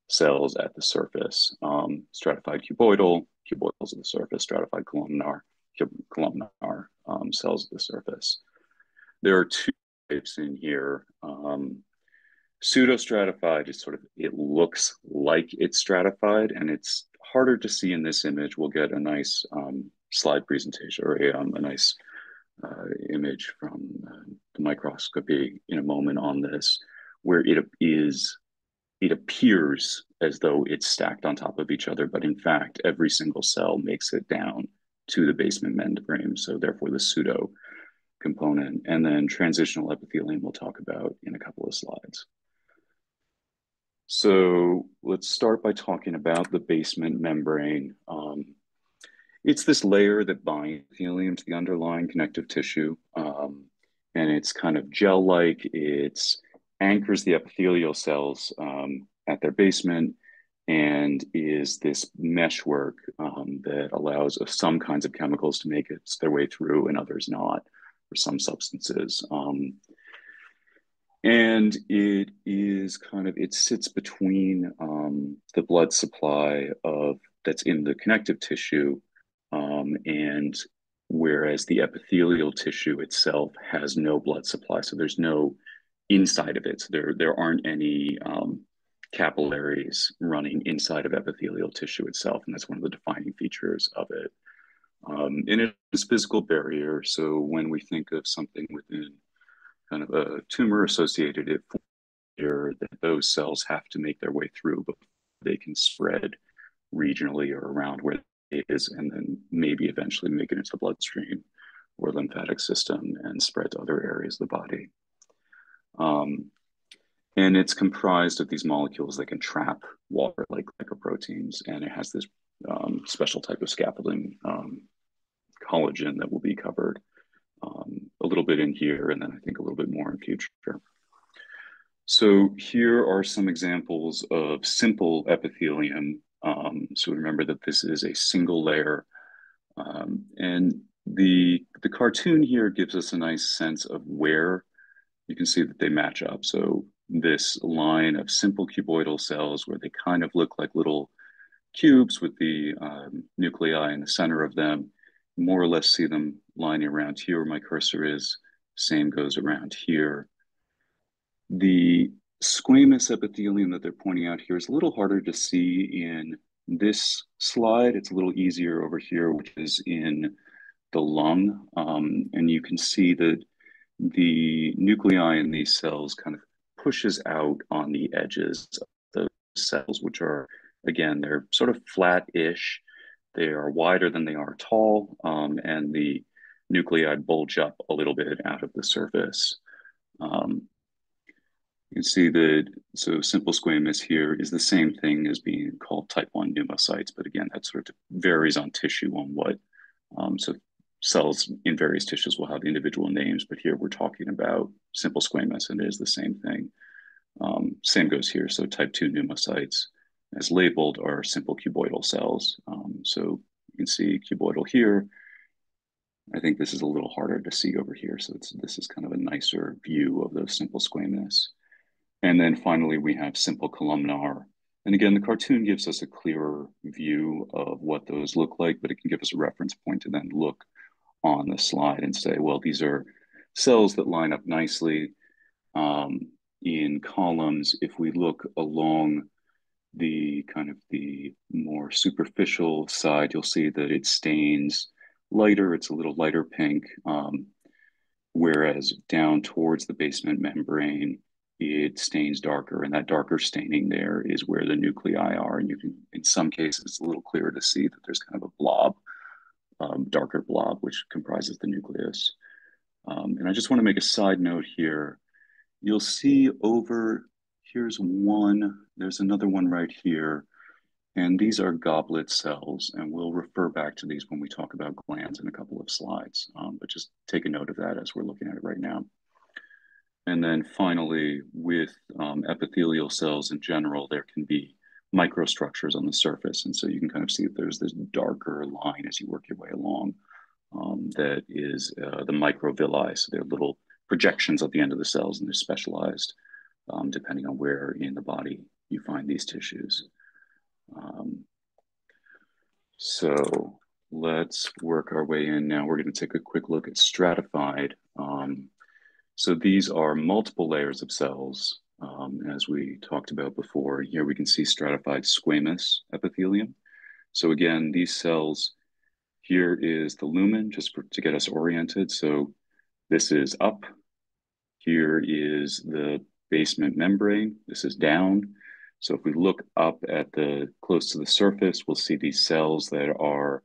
cells at the surface. Um, stratified cuboidal, cuboidals at the surface, stratified columnar, columnar um, cells at the surface. There are two types in here. Um, pseudo-stratified is sort of, it looks like it's stratified and it's harder to see in this image. We'll get a nice um, slide presentation or a, um, a nice uh, image from uh, the microscopy in a moment on this, where it is it appears as though it's stacked on top of each other, but in fact, every single cell makes it down to the basement membrane. So therefore, the pseudo component, and then transitional epithelium we'll talk about in a couple of slides. So let's start by talking about the basement membrane. Um, it's this layer that binds epithelium to the underlying connective tissue. Um, and it's kind of gel-like. It anchors the epithelial cells um, at their basement and is this meshwork um, that allows some kinds of chemicals to make it their way through and others not for some substances. Um, and it is kind of, it sits between um, the blood supply of that's in the connective tissue and whereas the epithelial tissue itself has no blood supply. So there's no inside of it. So there, there aren't any um, capillaries running inside of epithelial tissue itself. And that's one of the defining features of it. Um, and it is physical barrier. So when we think of something within kind of a tumor associated it that those cells have to make their way through, but they can spread regionally or around where is, and then maybe eventually make it into the bloodstream or lymphatic system and spread to other areas of the body. Um, and it's comprised of these molecules that can trap water like glycoproteins, and it has this um, special type of scaffolding um, collagen that will be covered um, a little bit in here, and then I think a little bit more in future. So here are some examples of simple epithelium. Um, so remember that this is a single layer. Um, and the, the cartoon here gives us a nice sense of where you can see that they match up. So this line of simple cuboidal cells where they kind of look like little cubes with the um, nuclei in the center of them, more or less see them lining around here where my cursor is. Same goes around here. The squamous epithelium that they're pointing out here is a little harder to see in this slide. It's a little easier over here, which is in the lung. Um, and you can see that the nuclei in these cells kind of pushes out on the edges of the cells, which are, again, they're sort of flat-ish. They are wider than they are tall, um, and the nuclei bulge up a little bit out of the surface. Um, you can see that, so simple squamous here is the same thing as being called type 1 pneumocytes, but again, that sort of varies on tissue on what, um, so cells in various tissues will have individual names, but here we're talking about simple squamous and it is the same thing. Um, same goes here. So type 2 pneumocytes as labeled are simple cuboidal cells. Um, so you can see cuboidal here. I think this is a little harder to see over here. So this is kind of a nicer view of those simple squamous. And then finally, we have simple columnar. And again, the cartoon gives us a clearer view of what those look like, but it can give us a reference point to then look on the slide and say, well, these are cells that line up nicely um, in columns. If we look along the kind of the more superficial side, you'll see that it stains lighter. It's a little lighter pink. Um, whereas down towards the basement membrane, it stains darker. And that darker staining there is where the nuclei are. And you can, in some cases, it's a little clearer to see that there's kind of a blob um, darker blob, which comprises the nucleus. Um, and I just want to make a side note here. You'll see over, here's one, there's another one right here. And these are goblet cells, and we'll refer back to these when we talk about glands in a couple of slides. Um, but just take a note of that as we're looking at it right now. And then finally, with um, epithelial cells in general, there can be microstructures on the surface. And so you can kind of see that there's this darker line as you work your way along um, that is uh, the microvilli. So they're little projections at the end of the cells and they're specialized um, depending on where in the body you find these tissues. Um, so let's work our way in now. We're going to take a quick look at stratified. Um, so these are multiple layers of cells um, as we talked about before, here we can see stratified squamous epithelium. So again, these cells here is the lumen, just for, to get us oriented. So this is up. Here is the basement membrane. This is down. So if we look up at the close to the surface, we'll see these cells that are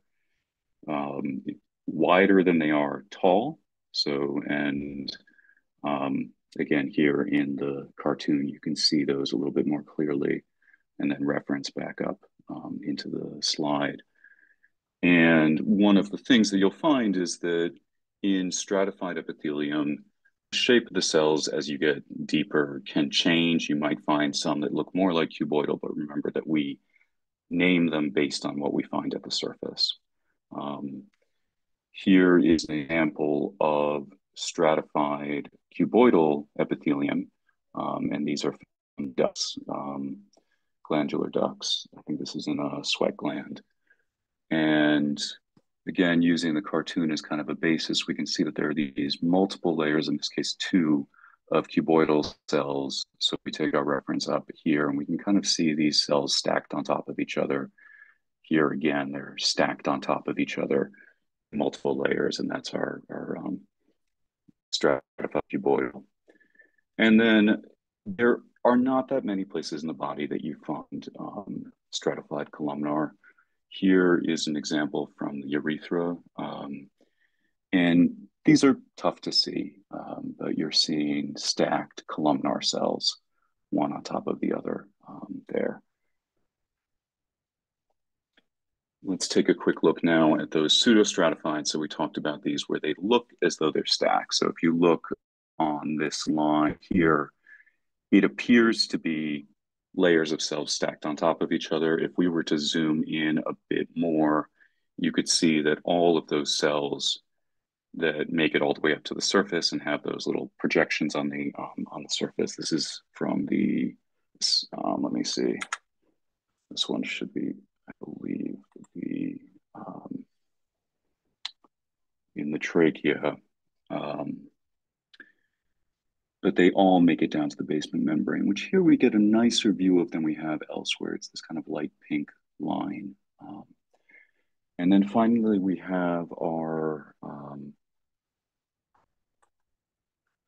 um, wider than they are tall. So, and um, again, here in the cartoon, you can see those a little bit more clearly and then reference back up um, into the slide. And one of the things that you'll find is that in stratified epithelium, shape of the cells as you get deeper can change. You might find some that look more like cuboidal, but remember that we name them based on what we find at the surface. Um, here is an example of stratified cuboidal epithelium, um, and these are ducts, um, glandular ducts. I think this is in a sweat gland. And again, using the cartoon as kind of a basis, we can see that there are these multiple layers, in this case, two of cuboidal cells. So we take our reference up here and we can kind of see these cells stacked on top of each other. Here again, they're stacked on top of each other, multiple layers, and that's our, our um, stratified cuboidal. And then there are not that many places in the body that you find um, stratified columnar. Here is an example from the urethra. Um, and these are tough to see, um, but you're seeing stacked columnar cells, one on top of the other um, there. Let's take a quick look now at those pseudostratified. So we talked about these where they look as though they're stacked. So if you look on this line here, it appears to be layers of cells stacked on top of each other. If we were to zoom in a bit more, you could see that all of those cells that make it all the way up to the surface and have those little projections on the um, on the surface. This is from the um, let me see. This one should be, I believe, the um, in the trachea. Um, but they all make it down to the basement membrane, which here we get a nicer view of than we have elsewhere. It's this kind of light pink line. Um, and then finally, we have our, um,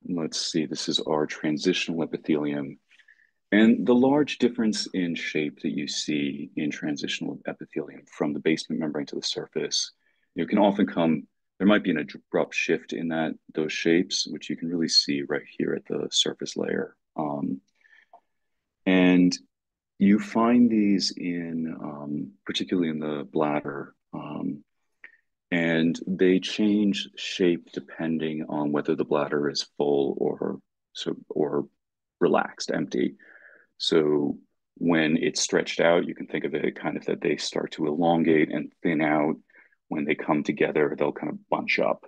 let's see, this is our transitional epithelium. And the large difference in shape that you see in transitional epithelium from the basement membrane to the surface, you can often come there might be an abrupt shift in that those shapes, which you can really see right here at the surface layer. Um, and you find these in, um, particularly in the bladder, um, and they change shape depending on whether the bladder is full or so or relaxed, empty. So when it's stretched out, you can think of it kind of that they start to elongate and thin out when they come together, they'll kind of bunch up.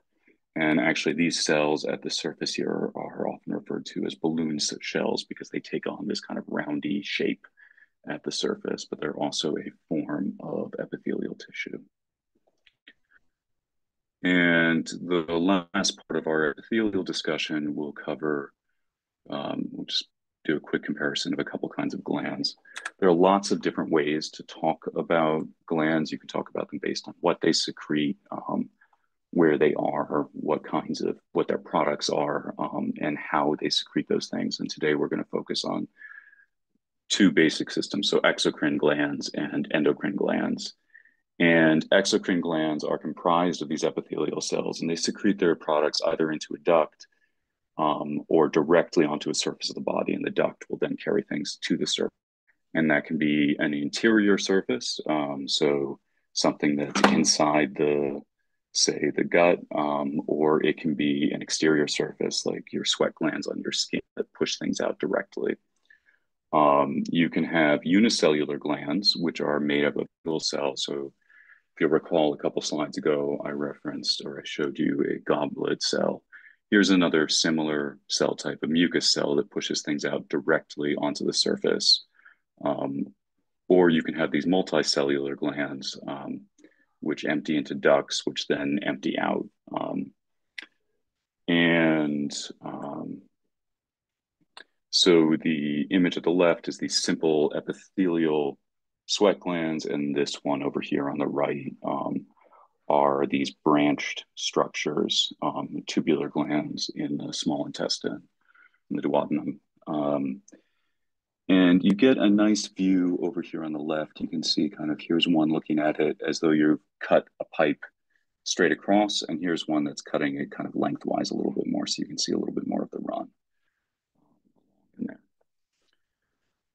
And actually, these cells at the surface here are often referred to as balloon shells because they take on this kind of roundy shape at the surface, but they're also a form of epithelial tissue. And the last part of our epithelial discussion will cover, um, we'll just do a quick comparison of a couple kinds of glands. There are lots of different ways to talk about glands. You can talk about them based on what they secrete, um, where they are, what kinds of what their products are, um, and how they secrete those things. And today we're going to focus on two basic systems, so exocrine glands and endocrine glands. And exocrine glands are comprised of these epithelial cells, and they secrete their products either into a duct um, or directly onto a surface of the body, and the duct will then carry things to the surface. And that can be an interior surface, um, so something that's inside the, say, the gut, um, or it can be an exterior surface like your sweat glands on your skin that push things out directly. Um, you can have unicellular glands, which are made up of little cells. So if you'll recall a couple slides ago, I referenced or I showed you a goblet cell Here's another similar cell type, a mucus cell that pushes things out directly onto the surface. Um, or you can have these multicellular glands, um, which empty into ducts, which then empty out. Um, and um, so the image at the left is these simple epithelial sweat glands, and this one over here on the right um, are these branched structures, um, tubular glands in the small intestine, in the duodenum. Um, and you get a nice view over here on the left. You can see kind of here's one looking at it as though you've cut a pipe straight across, and here's one that's cutting it kind of lengthwise a little bit more, so you can see a little bit more of the run in there.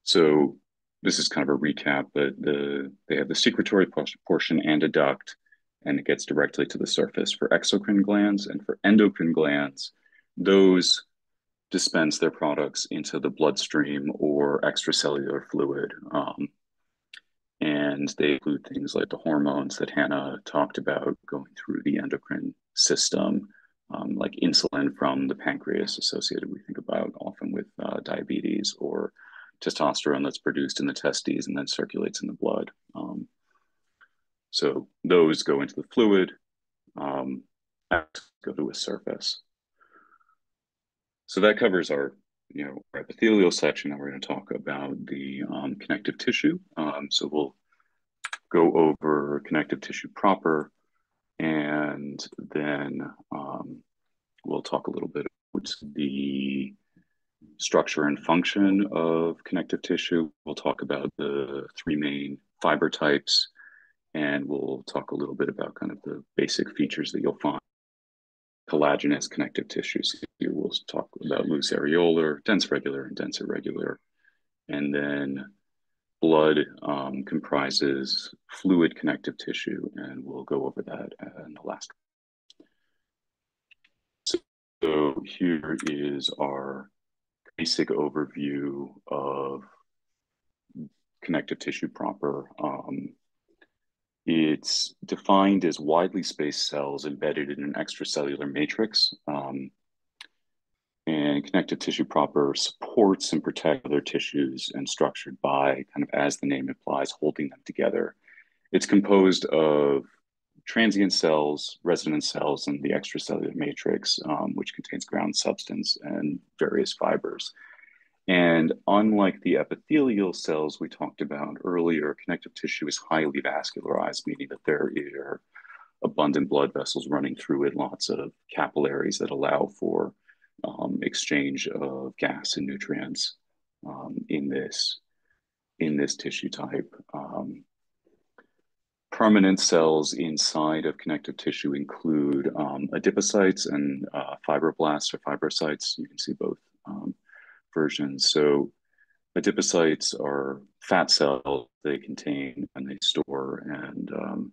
So this is kind of a recap, but the they have the secretory portion and a duct, and it gets directly to the surface. For exocrine glands and for endocrine glands, those dispense their products into the bloodstream or extracellular fluid. Um, and they include things like the hormones that Hannah talked about going through the endocrine system, um, like insulin from the pancreas associated, we think about often with uh, diabetes, or testosterone that's produced in the testes and then circulates in the blood. Um, so those go into the fluid, um, go to a surface. So that covers our, you know, our epithelial section. Now we're going to talk about the um, connective tissue. Um, so we'll go over connective tissue proper, and then um, we'll talk a little bit about the structure and function of connective tissue. We'll talk about the three main fiber types, and we'll talk a little bit about kind of the basic features that you'll find collagenous connective tissues. We'll talk about loose areolar, dense regular, and dense irregular. And then blood um, comprises fluid connective tissue, and we'll go over that in the last. So here is our basic overview of connective tissue proper. Um, it's defined as widely spaced cells embedded in an extracellular matrix. Um, and connective tissue proper supports and protects other tissues and structured by kind of as the name implies, holding them together. It's composed of transient cells, resident cells, and the extracellular matrix, um, which contains ground substance and various fibers. And unlike the epithelial cells we talked about earlier, connective tissue is highly vascularized, meaning that there are abundant blood vessels running through it, lots of capillaries that allow for um, exchange of gas and nutrients um, in this in this tissue type. Um, permanent cells inside of connective tissue include um, adipocytes and uh, fibroblasts or fibrocytes. You can see both um, versions. So adipocytes are fat cells. They contain and they store and um,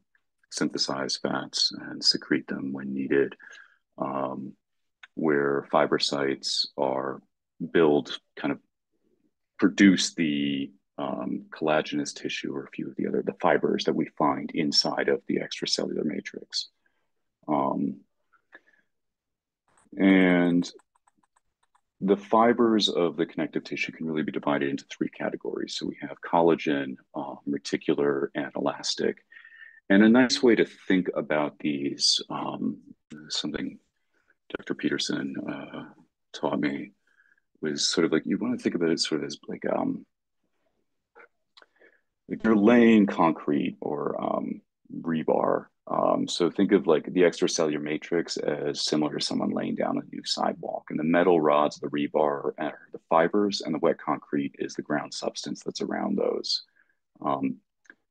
synthesize fats and secrete them when needed. Um, where fibrocytes are build kind of produce the um, collagenous tissue or a few of the other the fibers that we find inside of the extracellular matrix. Um, and the fibers of the connective tissue can really be divided into three categories. So we have collagen, um, reticular, and elastic. And a nice way to think about these, um, something Dr. Peterson uh, taught me, was sort of like you want to think about it sort of as like um, like you're laying concrete or um, rebar um, so think of like the extracellular matrix as similar to someone laying down a new sidewalk. And the metal rods, the rebar, are the fibers, and the wet concrete is the ground substance that's around those. Um,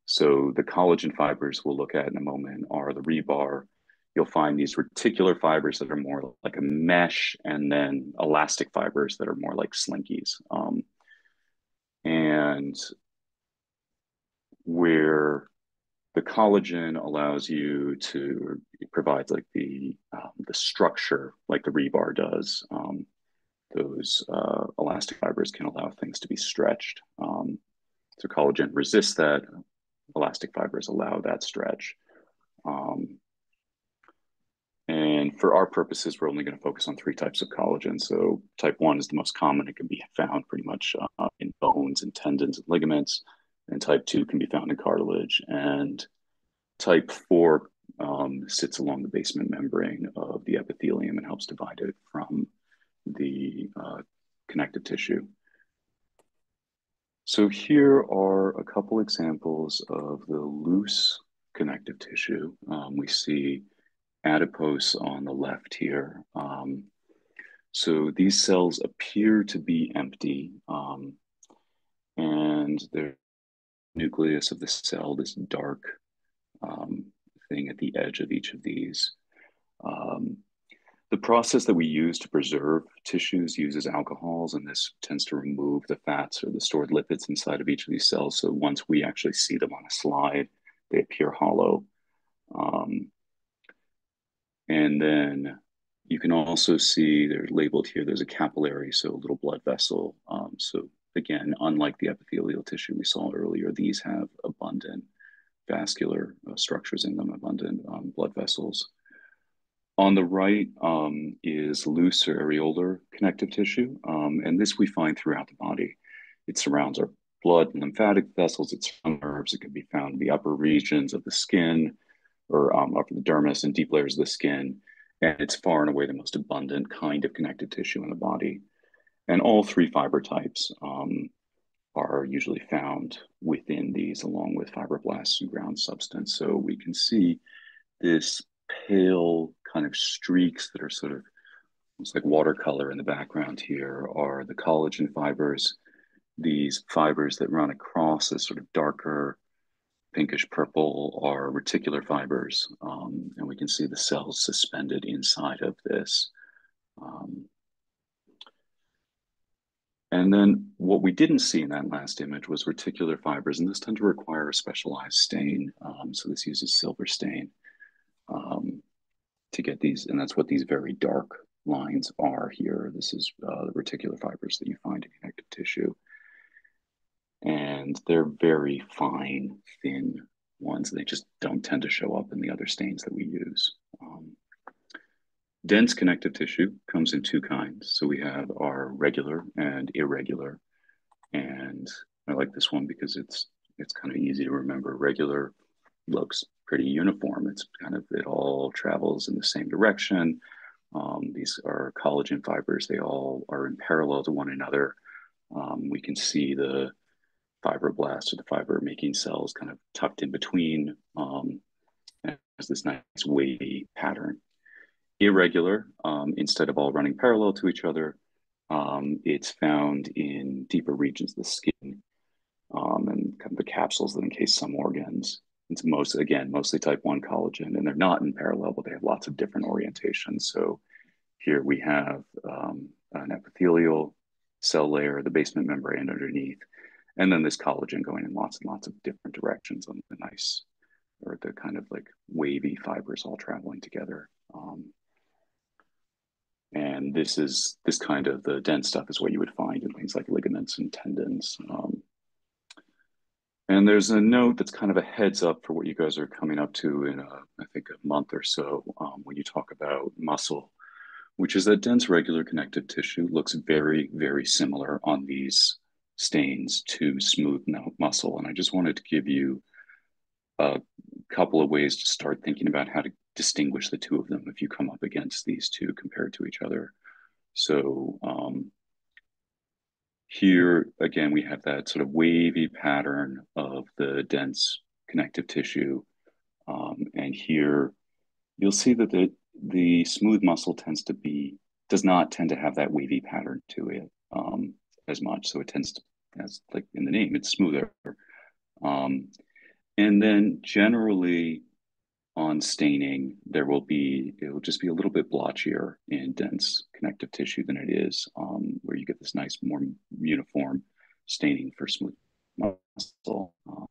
so the collagen fibers we'll look at in a moment are the rebar. You'll find these reticular fibers that are more like a mesh, and then elastic fibers that are more like slinkies. Um, and where the collagen allows you to provide like the um, the structure like the rebar does. Um, those uh, elastic fibers can allow things to be stretched. Um, so collagen resists that. Elastic fibers allow that stretch. Um, and for our purposes, we're only going to focus on three types of collagen. So type one is the most common. It can be found pretty much uh, in bones and tendons and ligaments and type 2 can be found in cartilage. And type 4 um, sits along the basement membrane of the epithelium and helps divide it from the uh, connective tissue. So here are a couple examples of the loose connective tissue. Um, we see adipose on the left here. Um, so these cells appear to be empty, um, and the nucleus of the cell, this dark um, thing at the edge of each of these. Um, the process that we use to preserve tissues uses alcohols, and this tends to remove the fats or the stored lipids inside of each of these cells. So once we actually see them on a slide, they appear hollow. Um, and then you can also see they're labeled here, there's a capillary, so a little blood vessel. Um, so again, unlike the epithelial tissue we saw earlier, these have abundant vascular uh, structures in them, abundant um, blood vessels. On the right um, is loose or areolar connective tissue, um, and this we find throughout the body. It surrounds our blood and lymphatic vessels, it's nerves, it can be found in the upper regions of the skin or um, upper the dermis and deep layers of the skin, and it's far and away the most abundant kind of connective tissue in the body. And all three fiber types um, are usually found within these, along with fibroblasts and ground substance. So we can see this pale kind of streaks that are sort of almost like watercolor in the background here are the collagen fibers. These fibers that run across a sort of darker pinkish purple are reticular fibers. Um, and we can see the cells suspended inside of this. Um, and then what we didn't see in that last image was reticular fibers, and this tend to require a specialized stain. Um, so this uses silver stain um, to get these, and that's what these very dark lines are here. This is uh, the reticular fibers that you find in connective tissue. And they're very fine, thin ones. They just don't tend to show up in the other stains that we use. Um, dense connective tissue comes in two kinds. So we have our regular and irregular. And I like this one because it's it's kind of easy to remember. Regular looks pretty uniform. It's kind of, it all travels in the same direction. Um, these are collagen fibers. They all are in parallel to one another. Um, we can see the fibroblasts or the fiber making cells kind of tucked in between. Um, has this nice wavy pattern. Irregular, um, instead of all running parallel to each other, um, it's found in deeper regions of the skin um, and kind of the capsules that encase some organs. It's most, again, mostly type 1 collagen, and they're not in parallel, but they have lots of different orientations. So here we have um, an epithelial cell layer, the basement membrane underneath, and then this collagen going in lots and lots of different directions on the nice, or the kind of like wavy fibers all traveling together. Um, and this is this kind of the dense stuff is what you would find in things like ligaments and tendons. Um, and there's a note that's kind of a heads up for what you guys are coming up to in, a, I think, a month or so um, when you talk about muscle, which is that dense regular connective tissue looks very, very similar on these stains to smooth muscle. And I just wanted to give you a couple of ways to start thinking about how to distinguish the two of them if you come up against these two compared to each other. So um, here, again, we have that sort of wavy pattern of the dense connective tissue. Um, and here, you'll see that the, the smooth muscle tends to be, does not tend to have that wavy pattern to it um, as much. So it tends to, as like in the name, it's smoother. Um, and then generally, on staining, there will be, it will just be a little bit blotchier in dense connective tissue than it is um, where you get this nice, more uniform staining for smooth muscle. Uh,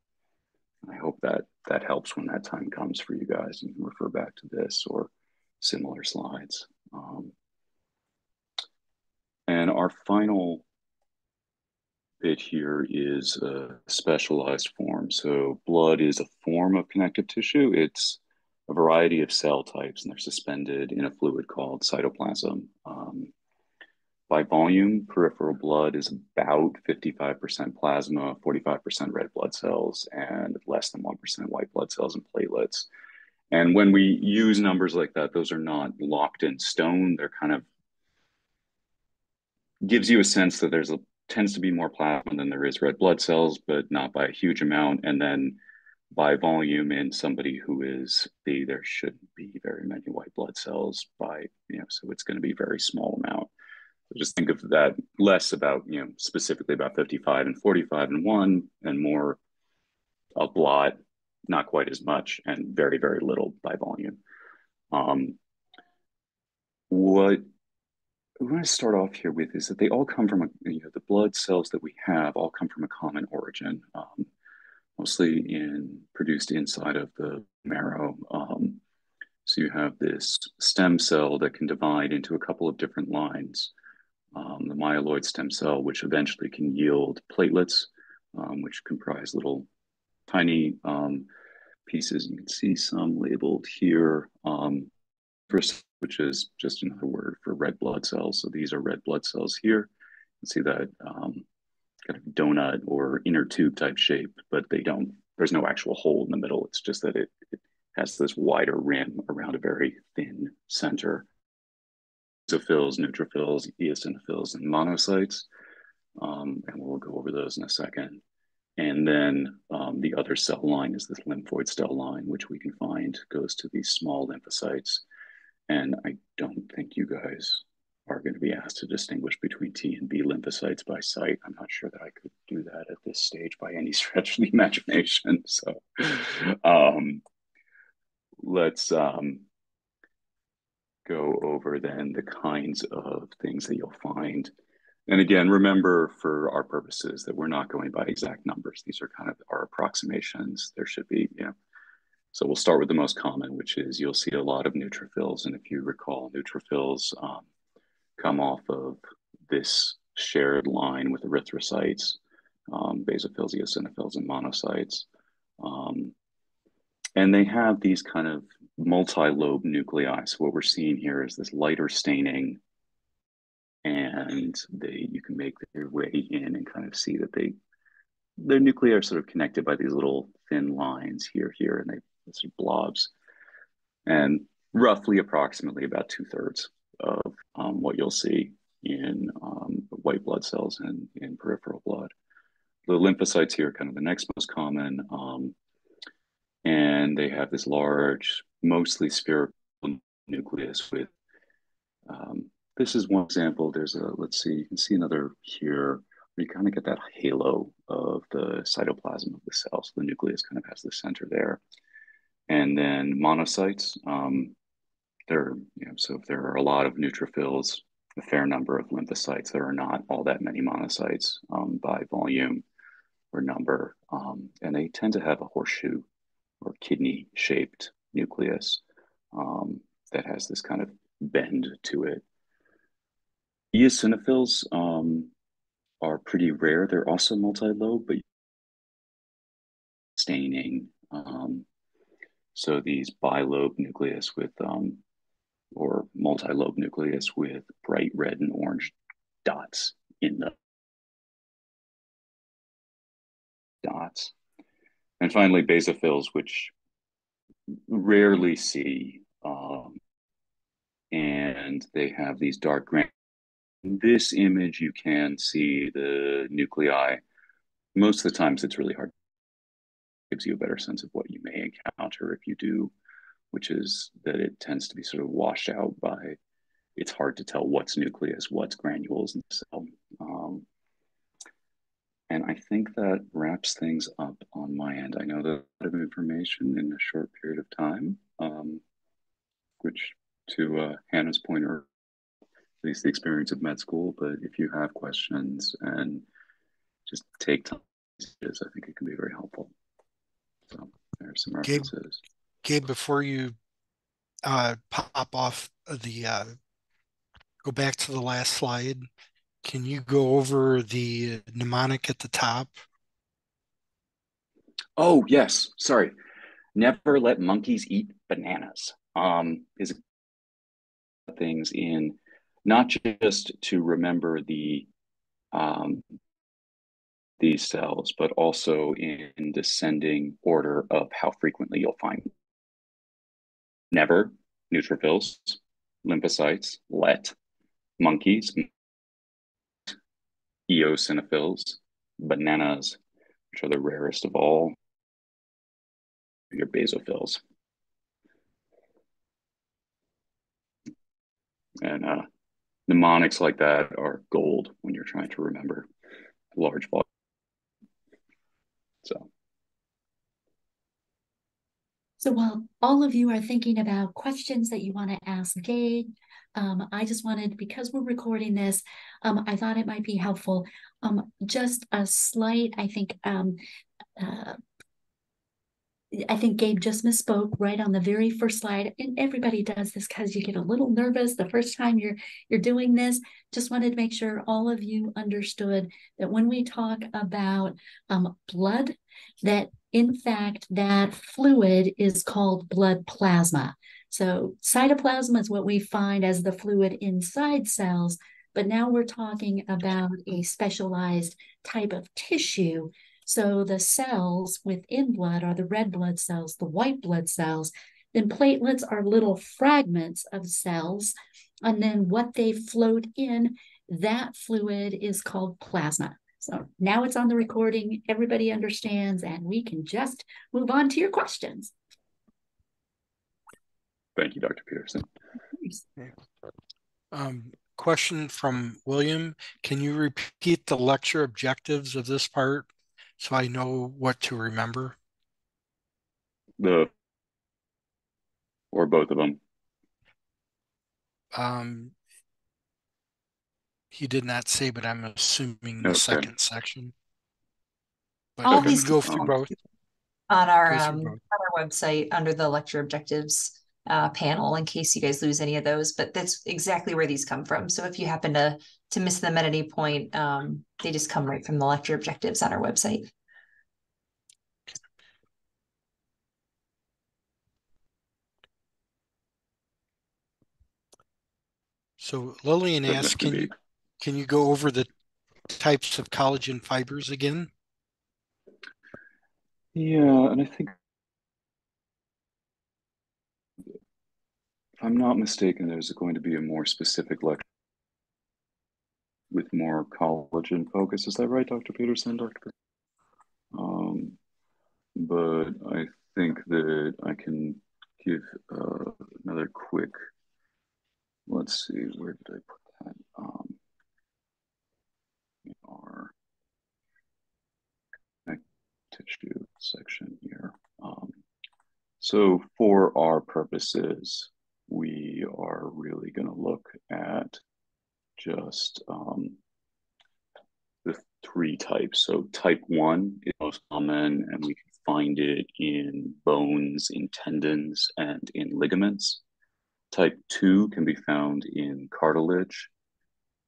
I hope that that helps when that time comes for you guys. You can refer back to this or similar slides. Um, and our final bit here is a specialized form. So blood is a form of connective tissue. It's a variety of cell types, and they're suspended in a fluid called cytoplasm. Um, by volume, peripheral blood is about 55% plasma, 45% red blood cells, and less than 1% white blood cells and platelets. And when we use numbers like that, those are not locked in stone. They're kind of gives you a sense that there's a tends to be more plasma than there is red blood cells, but not by a huge amount. And then by volume in somebody who is the there shouldn't be very many white blood cells by you know so it's going to be very small amount. So just think of that less about you know specifically about 55 and 45 and 1 and more a blot not quite as much and very very little by volume. Um, what we want to start off here with is that they all come from a, you know the blood cells that we have all come from a common origin. Um, mostly in produced inside of the marrow. Um, so you have this stem cell that can divide into a couple of different lines. Um, the myeloid stem cell, which eventually can yield platelets, um, which comprise little tiny um, pieces. You can see some labeled here, um, which is just another word for red blood cells. So these are red blood cells here. You can see that um, kind of donut or inner tube type shape, but they don't, there's no actual hole in the middle. It's just that it, it has this wider rim around a very thin center. Basophils, neutrophils, eosinophils, and monocytes. Um, and we'll go over those in a second. And then um, the other cell line is this lymphoid cell line, which we can find goes to these small lymphocytes. And I don't think you guys are going to be asked to distinguish between T and B lymphocytes by sight. I'm not sure that I could do that at this stage by any [LAUGHS] stretch of the imagination. So um, let's um, go over then the kinds of things that you'll find. And again, remember for our purposes that we're not going by exact numbers. These are kind of our approximations. There should be, you know, so we'll start with the most common, which is you'll see a lot of neutrophils. And if you recall, neutrophils um, come off of this shared line with erythrocytes, um, basophils, eosinophils, and monocytes. Um, and they have these kind of multi-lobe nuclei. So what we're seeing here is this lighter staining, and they you can make their way in and kind of see that they their nuclei are sort of connected by these little thin lines here, here, and they sort of blobs. And roughly approximately about two thirds of um, what you'll see in um, white blood cells and in peripheral blood. The lymphocytes here are kind of the next most common, um, and they have this large, mostly spherical nucleus with. Um, this is one example. There's a let's see, you can see another here. You kind of get that halo of the cytoplasm of the cell. So the nucleus kind of has the center there, and then monocytes. Um, there, you know, so if there are a lot of neutrophils, a fair number of lymphocytes, there are not all that many monocytes um, by volume or number, um, and they tend to have a horseshoe or kidney-shaped nucleus um, that has this kind of bend to it. Eosinophils um, are pretty rare. They're also multi-lobe, but staining. Um, so these bilobe nucleus with um, or multi-lobe nucleus with bright red and orange dots in the dots. And finally, basophils, which rarely see, um, and they have these dark green. In this image, you can see the nuclei. Most of the times, it's really hard. Gives you a better sense of what you may encounter if you do which is that it tends to be sort of washed out by it's hard to tell what's nucleus, what's granules in the cell. Um, and I think that wraps things up on my end. I know that a lot of information in a short period of time, um, which to uh, Hannah's point, or at least the experience of med school, but if you have questions and just take time, I think it can be very helpful. So there's some references. Gabe, before you uh, pop off the, uh, go back to the last slide, can you go over the mnemonic at the top? Oh, yes. Sorry. Never let monkeys eat bananas. Um, is things in not just to remember the um, these cells, but also in descending order of how frequently you'll find never, neutrophils, lymphocytes, let, monkeys, eosinophils, bananas, which are the rarest of all, your basophils. And uh, mnemonics like that are gold when you're trying to remember large volume. So. So while all of you are thinking about questions that you want to ask Gabe, um, I just wanted, because we're recording this, um, I thought it might be helpful. Um, just a slight, I think, um, uh, I think Gabe just misspoke right on the very first slide. And everybody does this because you get a little nervous the first time you're you're doing this. Just wanted to make sure all of you understood that when we talk about um, blood, that in fact that fluid is called blood plasma. So cytoplasm is what we find as the fluid inside cells, but now we're talking about a specialized type of tissue. So the cells within blood are the red blood cells, the white blood cells. Then platelets are little fragments of cells. And then what they float in, that fluid is called plasma. So now it's on the recording. Everybody understands, and we can just move on to your questions. Thank you, Dr. Peterson. Um, question from William. Can you repeat the lecture objectives of this part so I know what to remember? The or both of them. Um, he did not say, but I'm assuming the Okay. second section. But All you these go through um, both. on our um on our website under the lecture objectives uh panel in case you guys lose any of those but that's exactly where these come from. So if you happen to to miss them at any point um they just come right from the lecture objectives on our website. So Lillian Said asked, can you can you go over the types of collagen fibers again? Yeah, and I think I'm not mistaken, there's going to be a more specific lecture with more collagen focus. Is that right, Dr. Peterson, Dr. Pe- Um, but I think that I can give uh, another quick, let's see, where did I put that? Um, our tissue section here. Um, so for our purposes, we are really going to look at just um, the three types. So type one is most common, and we can find it in bones, in tendons, and in ligaments. Type two can be found in cartilage,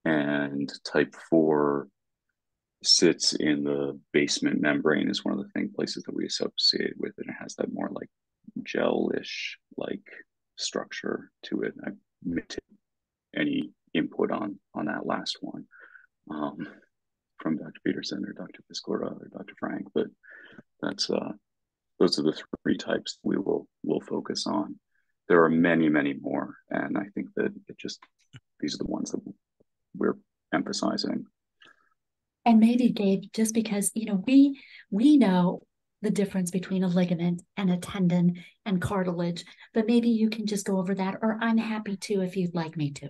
and type four sits in the basement membrane is one of the thing places that we associate with it. It has that more like gel-ish like structure to it. I admit any input on on that last one um, from Dr. Peterson or Dr. Proskura or Dr. Frank, but that's uh, those are the three types we will will focus on. There are many, many more, and I think that it just these are the ones that we're emphasizing. And maybe Gabe, just because you know we we know the difference between a ligament and a tendon and cartilage, but maybe you can just go over that, or I'm happy to if you'd like me to.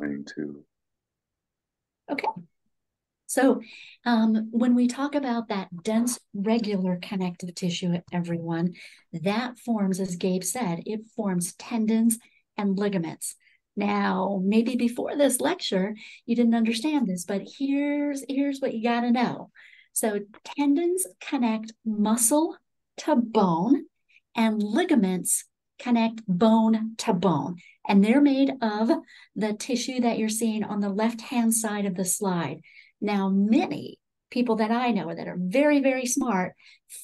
Going to Okay. So um, when we talk about that dense regular connective tissue, everyone, that forms, as Gabe said, it forms tendons and ligaments. Now, maybe before this lecture, you didn't understand this, but here's here's what you got to know. So tendons connect muscle to bone, and ligaments connect bone to bone. And they're made of the tissue that you're seeing on the left-hand side of the slide. Now, many people that I know that are very, very smart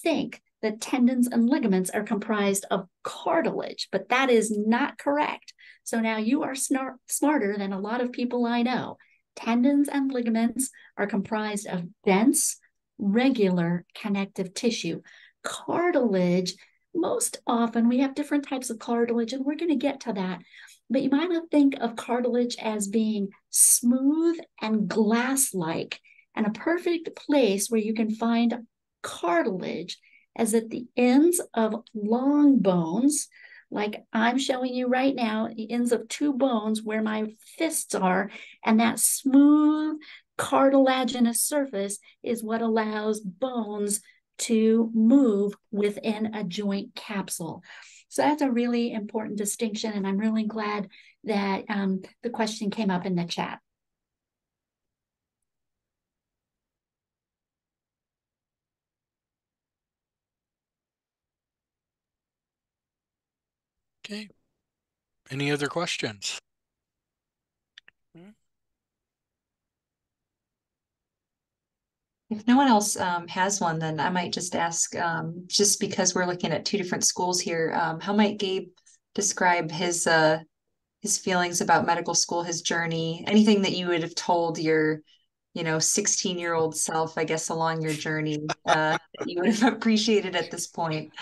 think that tendons and ligaments are comprised of cartilage, but that is not correct. So now you are smart, smarter than a lot of people I know. Tendons and ligaments are comprised of dense, regular connective tissue. Cartilage, most often we have different types of cartilage, and we're going to get to that. But you might not think of cartilage as being smooth and glass like. And a perfect place where you can find cartilage as at the ends of long bones, like I'm showing you right now, the ends of two bones where my fists are, and that smooth cartilaginous surface is what allows bones to move within a joint capsule. So that's a really important distinction, and I'm really glad that um, the question came up in the chat. Okay. Any other questions? If no one else um, has one, then I might just ask, um, just because we're looking at two different schools here, um, how might Gabe describe his uh, his feelings about medical school, his journey, anything that you would have told your, you know, 16 year old self, I guess, along your journey, uh, you would have [LAUGHS] appreciated at this point?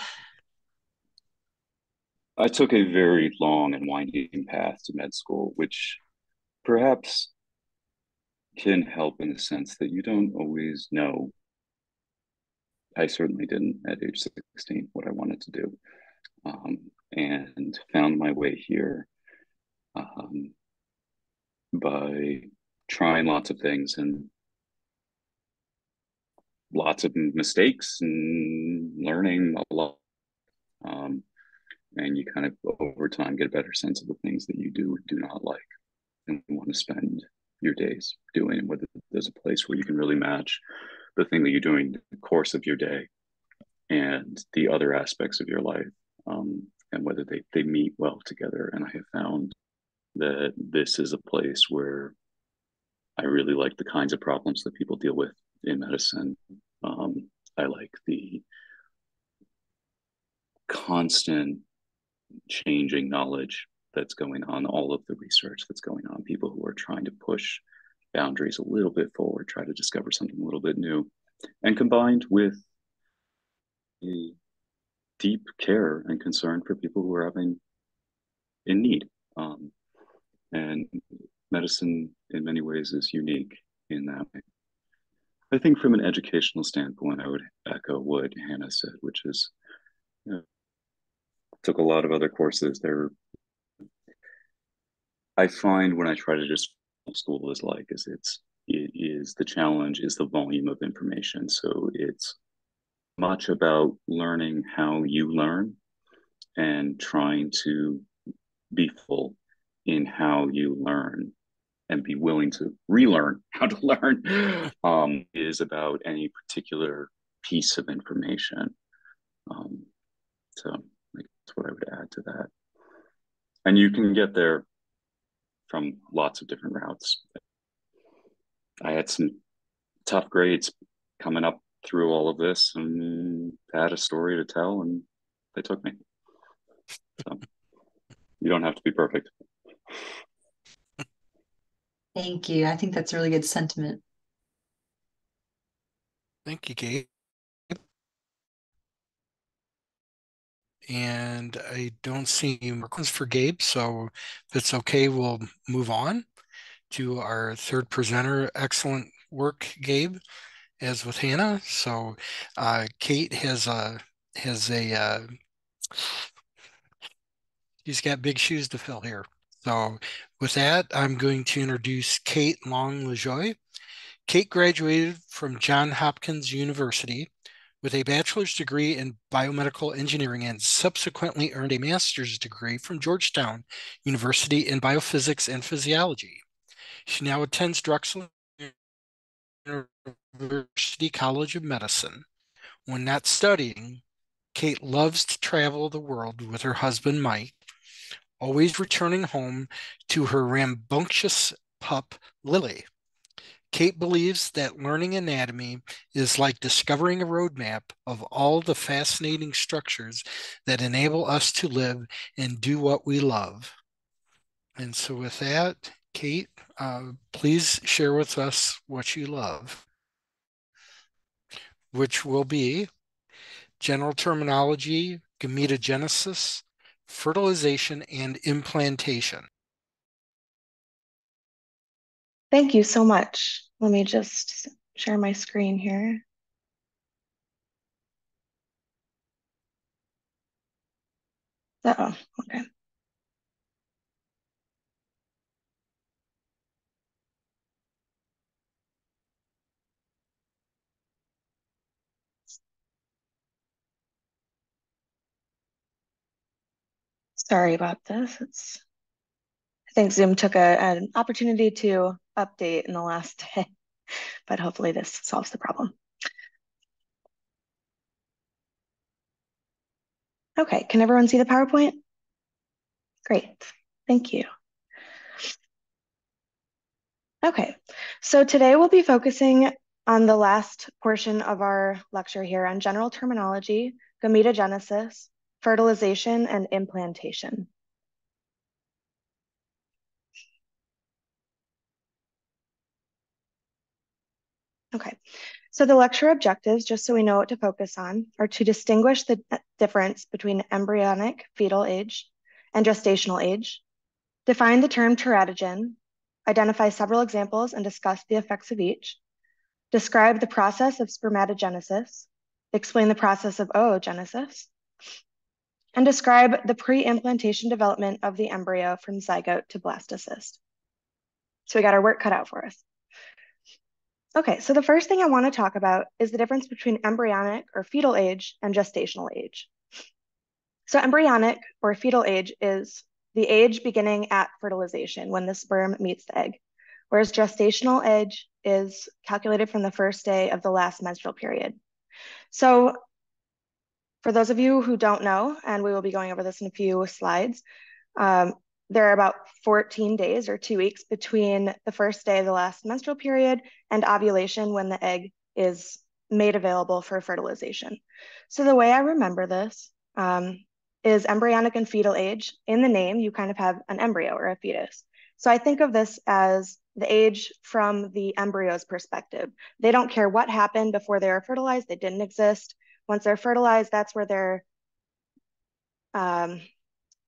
I took a very long and winding path to med school, which perhaps can help in the sense that you don't always know. I certainly didn't at age 16 what I wanted to do, um, and found my way here um, by trying lots of things and lots of mistakes and learning a lot. Um, and you kind of over time get a better sense of the things that you do do not like and want to spend your days doing and whether there's a place where you can really match the thing that you're doing the course of your day and the other aspects of your life um, and whether they, they meet well together. And i have found that this is a place where i really like the kinds of problems that people deal with in medicine. Um, i like the constant changing knowledge that's going on, all of the research that's going on, people who are trying to push boundaries a little bit forward, try to discover something a little bit new, and combined with a deep care and concern for people who are having in need. Um, and medicine, in many ways, is unique in that. I think from an educational standpoint, I would echo what Hannah said, which is, you know, took a lot of other courses. There I find when I try to just school is like is it's it is the challenge is the volume of information. So it's much about learning how you learn and trying to be full in how you learn and be willing to relearn [LAUGHS] how to learn um, is about any particular piece of information. Um, so that's what I would add to that. And you can get there from lots of different routes. I had some tough grades coming up through all of this and had a story to tell and they took me. So you don't have to be perfect. Thank you. I think that's a really good sentiment. Thank you, Gabe. And I don't see more questions for Gabe, so if it's okay, we'll move on to our third presenter. Excellent work, Gabe, as with Hannah. So uh, Kate has a has a uh, she's got big shoes to fill here. So with that, I'm going to introduce Kate Long LaJoie. Kate graduated from Johns Hopkins University with a bachelor's degree in biomedical engineering and subsequently earned a master's degree from Georgetown University in biophysics and physiology. She now attends Drexel University College of Medicine. When not studying, Kate loves to travel the world with her husband Mike, always returning home to her rambunctious pup Lily. Kate believes that learning anatomy is like discovering a roadmap of all the fascinating structures that enable us to live and do what we love. And so, with that, Kate, uh, please share with us what you love, which will be general terminology, gametogenesis, fertilization, and implantation. Thank you so much. Let me just share my screen here. Uh-oh, okay. Sorry about this. It's I think Zoom took a, an opportunity to update in the last [LAUGHS] day, but hopefully this solves the problem. Okay, can everyone see the PowerPoint? Great, thank you. Okay, so today we'll be focusing on the last portion of our lecture here on general terminology, gametogenesis, fertilization, and implantation. Okay, so the lecture objectives, just so we know what to focus on, are to distinguish the difference between embryonic fetal age and gestational age, define the term teratogen, identify several examples and discuss the effects of each, describe the process of spermatogenesis, explain the process of oogenesis, and describe the pre-implantation development of the embryo from zygote to blastocyst. So we got our work cut out for us. Okay, so the first thing I want to talk about is the difference between embryonic or fetal age and gestational age. So embryonic or fetal age is the age beginning at fertilization when the sperm meets the egg, whereas gestational age is calculated from the first day of the last menstrual period. So for those of you who don't know, and we will be going over this in a few slides, um, there are about 14 days or two weeks between the first day of the last menstrual period and ovulation when the egg is made available for fertilization. So the way I remember this um, is embryonic and fetal age. In the name, you kind of have an embryo or a fetus. So I think of this as the age from the embryo's perspective. They don't care what happened before they were fertilized, they didn't exist. Once they're fertilized, that's where they're um,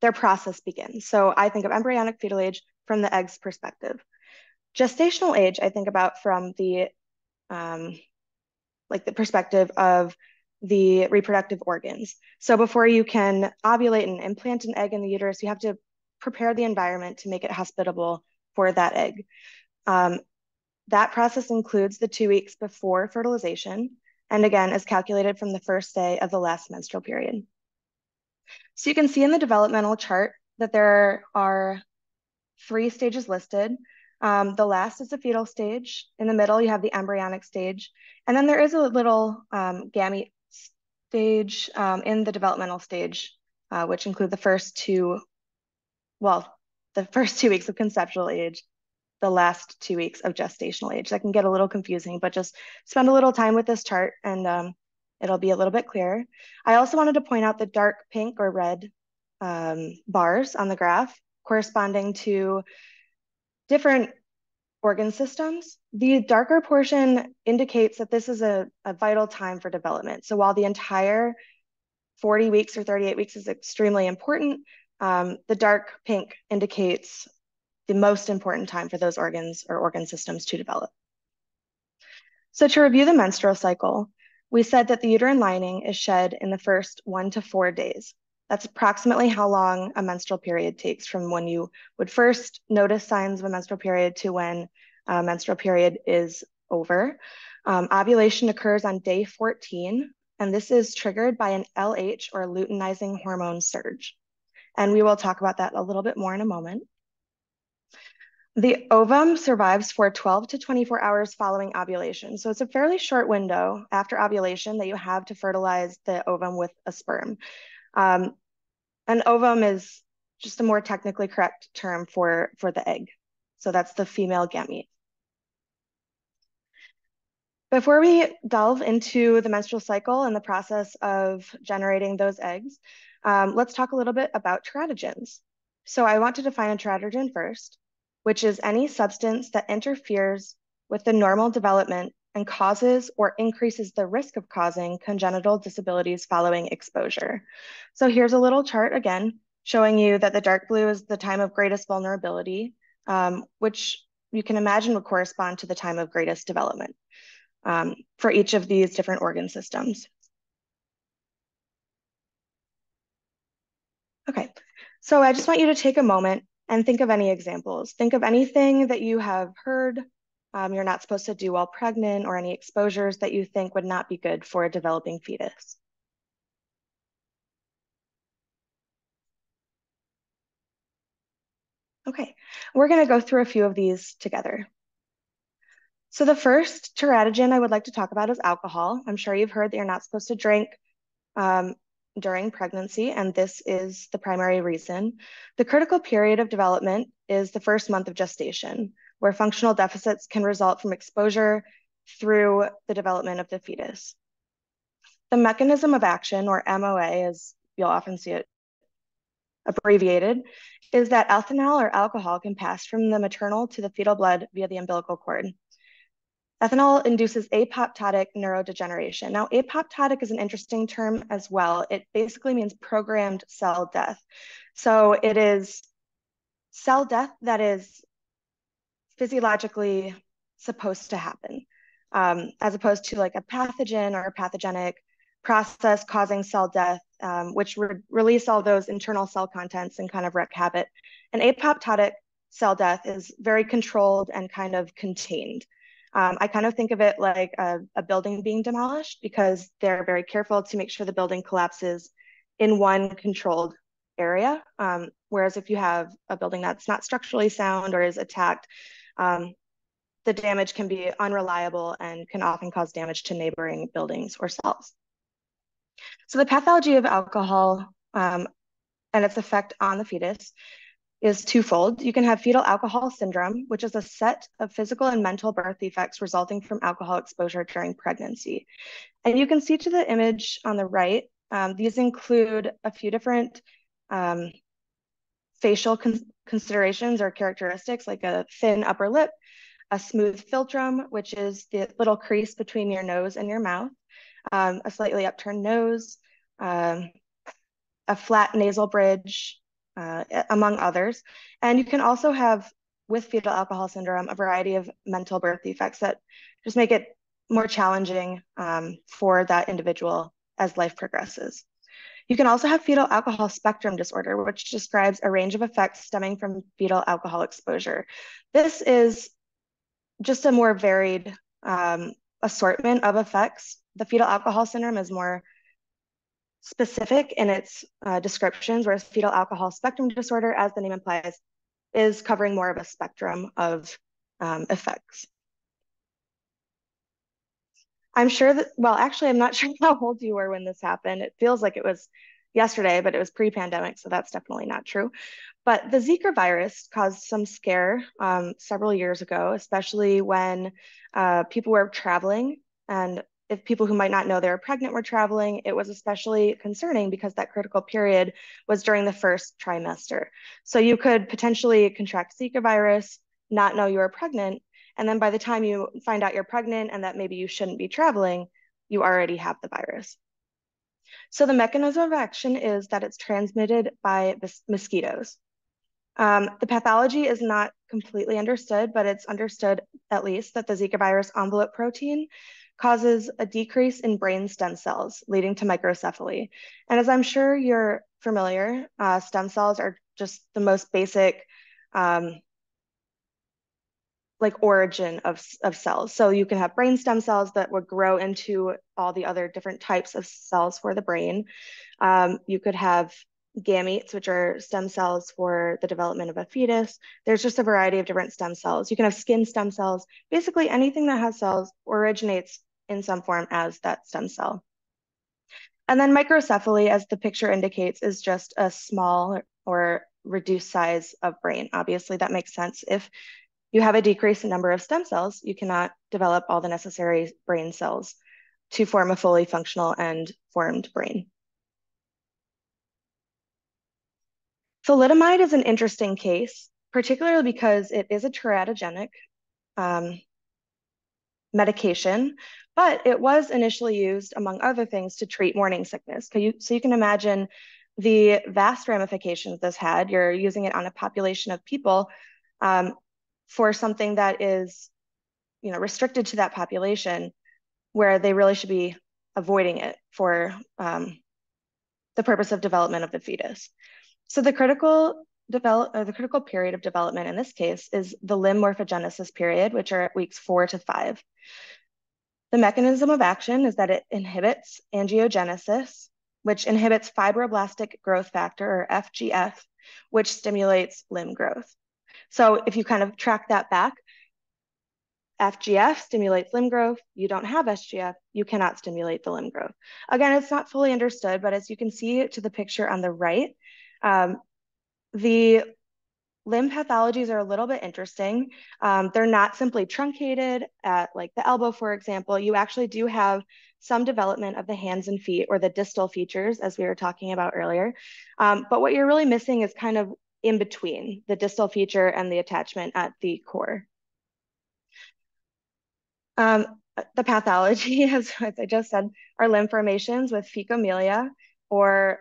their process begins. So I think of embryonic fetal age from the egg's perspective. Gestational age, I think about from the um, like the perspective of the reproductive organs. So before you can ovulate and implant an egg in the uterus, you have to prepare the environment to make it hospitable for that egg. Um, that process includes the two weeks before fertilization, and again is calculated from the first day of the last menstrual period. So you can see in the developmental chart that there are three stages listed. Um, the last is the fetal stage. In the middle, you have the embryonic stage. And then there is a little um, gamete stage um, in the developmental stage, uh, which include the first two, well, the first two weeks of conceptual age, the last two weeks of gestational age. That can get a little confusing, but just spend a little time with this chart and um, it'll be a little bit clearer. I also wanted to point out the dark pink or red um, bars on the graph corresponding to different organ systems. The darker portion indicates that this is a, a vital time for development. So while the entire 40 weeks or 38 weeks is extremely important, um, the dark pink indicates the most important time for those organs or organ systems to develop. So to review the menstrual cycle, we said that the uterine lining is shed in the first one to four days. That's approximately how long a menstrual period takes from when you would first notice signs of a menstrual period to when a menstrual period is over. Um, ovulation occurs on day 14, and this is triggered by an LH or luteinizing hormone surge. And we will talk about that a little bit more in a moment. The ovum survives for 12 to 24 hours following ovulation. So it's a fairly short window after ovulation that you have to fertilize the ovum with a sperm. Um, an ovum is just a more technically correct term for, for the egg. So that's the female gamete. Before we delve into the menstrual cycle and the process of generating those eggs, um, let's talk a little bit about teratogens. So I want to define a teratogen first which is any substance that interferes with the normal development and causes or increases the risk of causing congenital disabilities following exposure. So here's a little chart again, showing you that the dark blue is the time of greatest vulnerability, um, which you can imagine would correspond to the time of greatest development um, for each of these different organ systems. Okay, so I just want you to take a moment and think of any examples. Think of anything that you have heard um, you're not supposed to do while pregnant or any exposures that you think would not be good for a developing fetus. Okay, we're going to go through a few of these together. So the first teratogen I would like to talk about is alcohol. I'm sure you've heard that you're not supposed to drink um, during pregnancy, and this is the primary reason. The critical period of development is the first month of gestation, where functional deficits can result from exposure through the development of the fetus. The mechanism of action, or MOA, as you'll often see it abbreviated, is that ethanol or alcohol can pass from the maternal to the fetal blood via the umbilical cord. Ethanol induces apoptotic neurodegeneration. Now, apoptotic is an interesting term as well. It basically means programmed cell death. So it is cell death that is physiologically supposed to happen, um, as opposed to like a pathogen or a pathogenic process causing cell death, um, which re release all those internal cell contents and kind of wreak havoc. And apoptotic cell death is very controlled and kind of contained. Um, I kind of think of it like a, a, building being demolished because they're very careful to make sure the building collapses in one controlled area. Um, whereas if you have a building that's not structurally sound or is attacked, um, the damage can be unreliable and can often cause damage to neighboring buildings or cells. So the pathology of alcohol um, and its effect on the fetus is twofold. You can have fetal alcohol syndrome, which is a set of physical and mental birth defects resulting from alcohol exposure during pregnancy. And you can see to the image on the right, um, these include a few different um, facial con considerations or characteristics like a thin upper lip, a smooth philtrum, which is the little crease between your nose and your mouth, um, a slightly upturned nose, um, a flat nasal bridge, uh, among others. And you can also have, with fetal alcohol syndrome, a variety of mental birth defects that just make it more challenging um, for that individual as life progresses. You can also have fetal alcohol spectrum disorder, which describes a range of effects stemming from fetal alcohol exposure. This is just a more varied um, assortment of effects. The fetal alcohol syndrome is more specific in its uh, descriptions, whereas fetal alcohol spectrum disorder, as the name implies, is covering more of a spectrum of um, effects. I'm sure that, well, actually, I'm not [LAUGHS] sure how old you were when this happened. It feels like it was yesterday, but it was pre pandemic, so that's definitely not true. But the Zika virus caused some scare um, several years ago, especially when uh, people were traveling and if people who might not know they were pregnant were traveling, it was especially concerning because that critical period was during the first trimester. So you could potentially contract Zika virus, not know you were pregnant, and then by the time you find out you're pregnant and that maybe you shouldn't be traveling, you already have the virus. So the mechanism of action is that it's transmitted by mosquitoes. Um, the pathology is not completely understood, but it's understood at least that the Zika virus envelope protein causes a decrease in brain stem cells, leading to microcephaly. And as I'm sure you're familiar, uh, stem cells are just the most basic um, like origin of, of cells. So you can have brain stem cells that would grow into all the other different types of cells for the brain. Um, you could have gametes, which are stem cells for the development of a fetus. There's just a variety of different stem cells. You can have skin stem cells. Basically, anything that has cells originates in some form as that stem cell. And then microcephaly, as the picture indicates, is just a small or reduced size of brain. Obviously, that makes sense. If you have a decrease in number of stem cells, you cannot develop all the necessary brain cells to form a fully functional and formed brain. Thalidomide is an interesting case, particularly because it is a teratogenic um, medication, but it was initially used, among other things, to treat morning sickness. So you, so you can imagine the vast ramifications this had. You're using it on a population of people um, for something that is, you know, restricted to that population, where they really should be avoiding it for um, the purpose of development of the fetus. So the critical develop or the critical period of development in this case is the limb morphogenesis period, which are at weeks four to five. The mechanism of action is that it inhibits angiogenesis, which inhibits fibroblastic growth factor or FGF, which stimulates limb growth. So if you kind of track that back, FGF stimulates limb growth. You don't have FGF, you cannot stimulate the limb growth. Again, it's not fully understood, but as you can see to the picture on the right, um, the limb pathologies are a little bit interesting. Um, they're not simply truncated at like the elbow, for example. You actually do have some development of the hands and feet or the distal features, as we were talking about earlier. Um, but what you're really missing is kind of in between the distal feature and the attachment at the core. Um, the pathology, [LAUGHS] as, as I just said, are limb formations with phocomelia or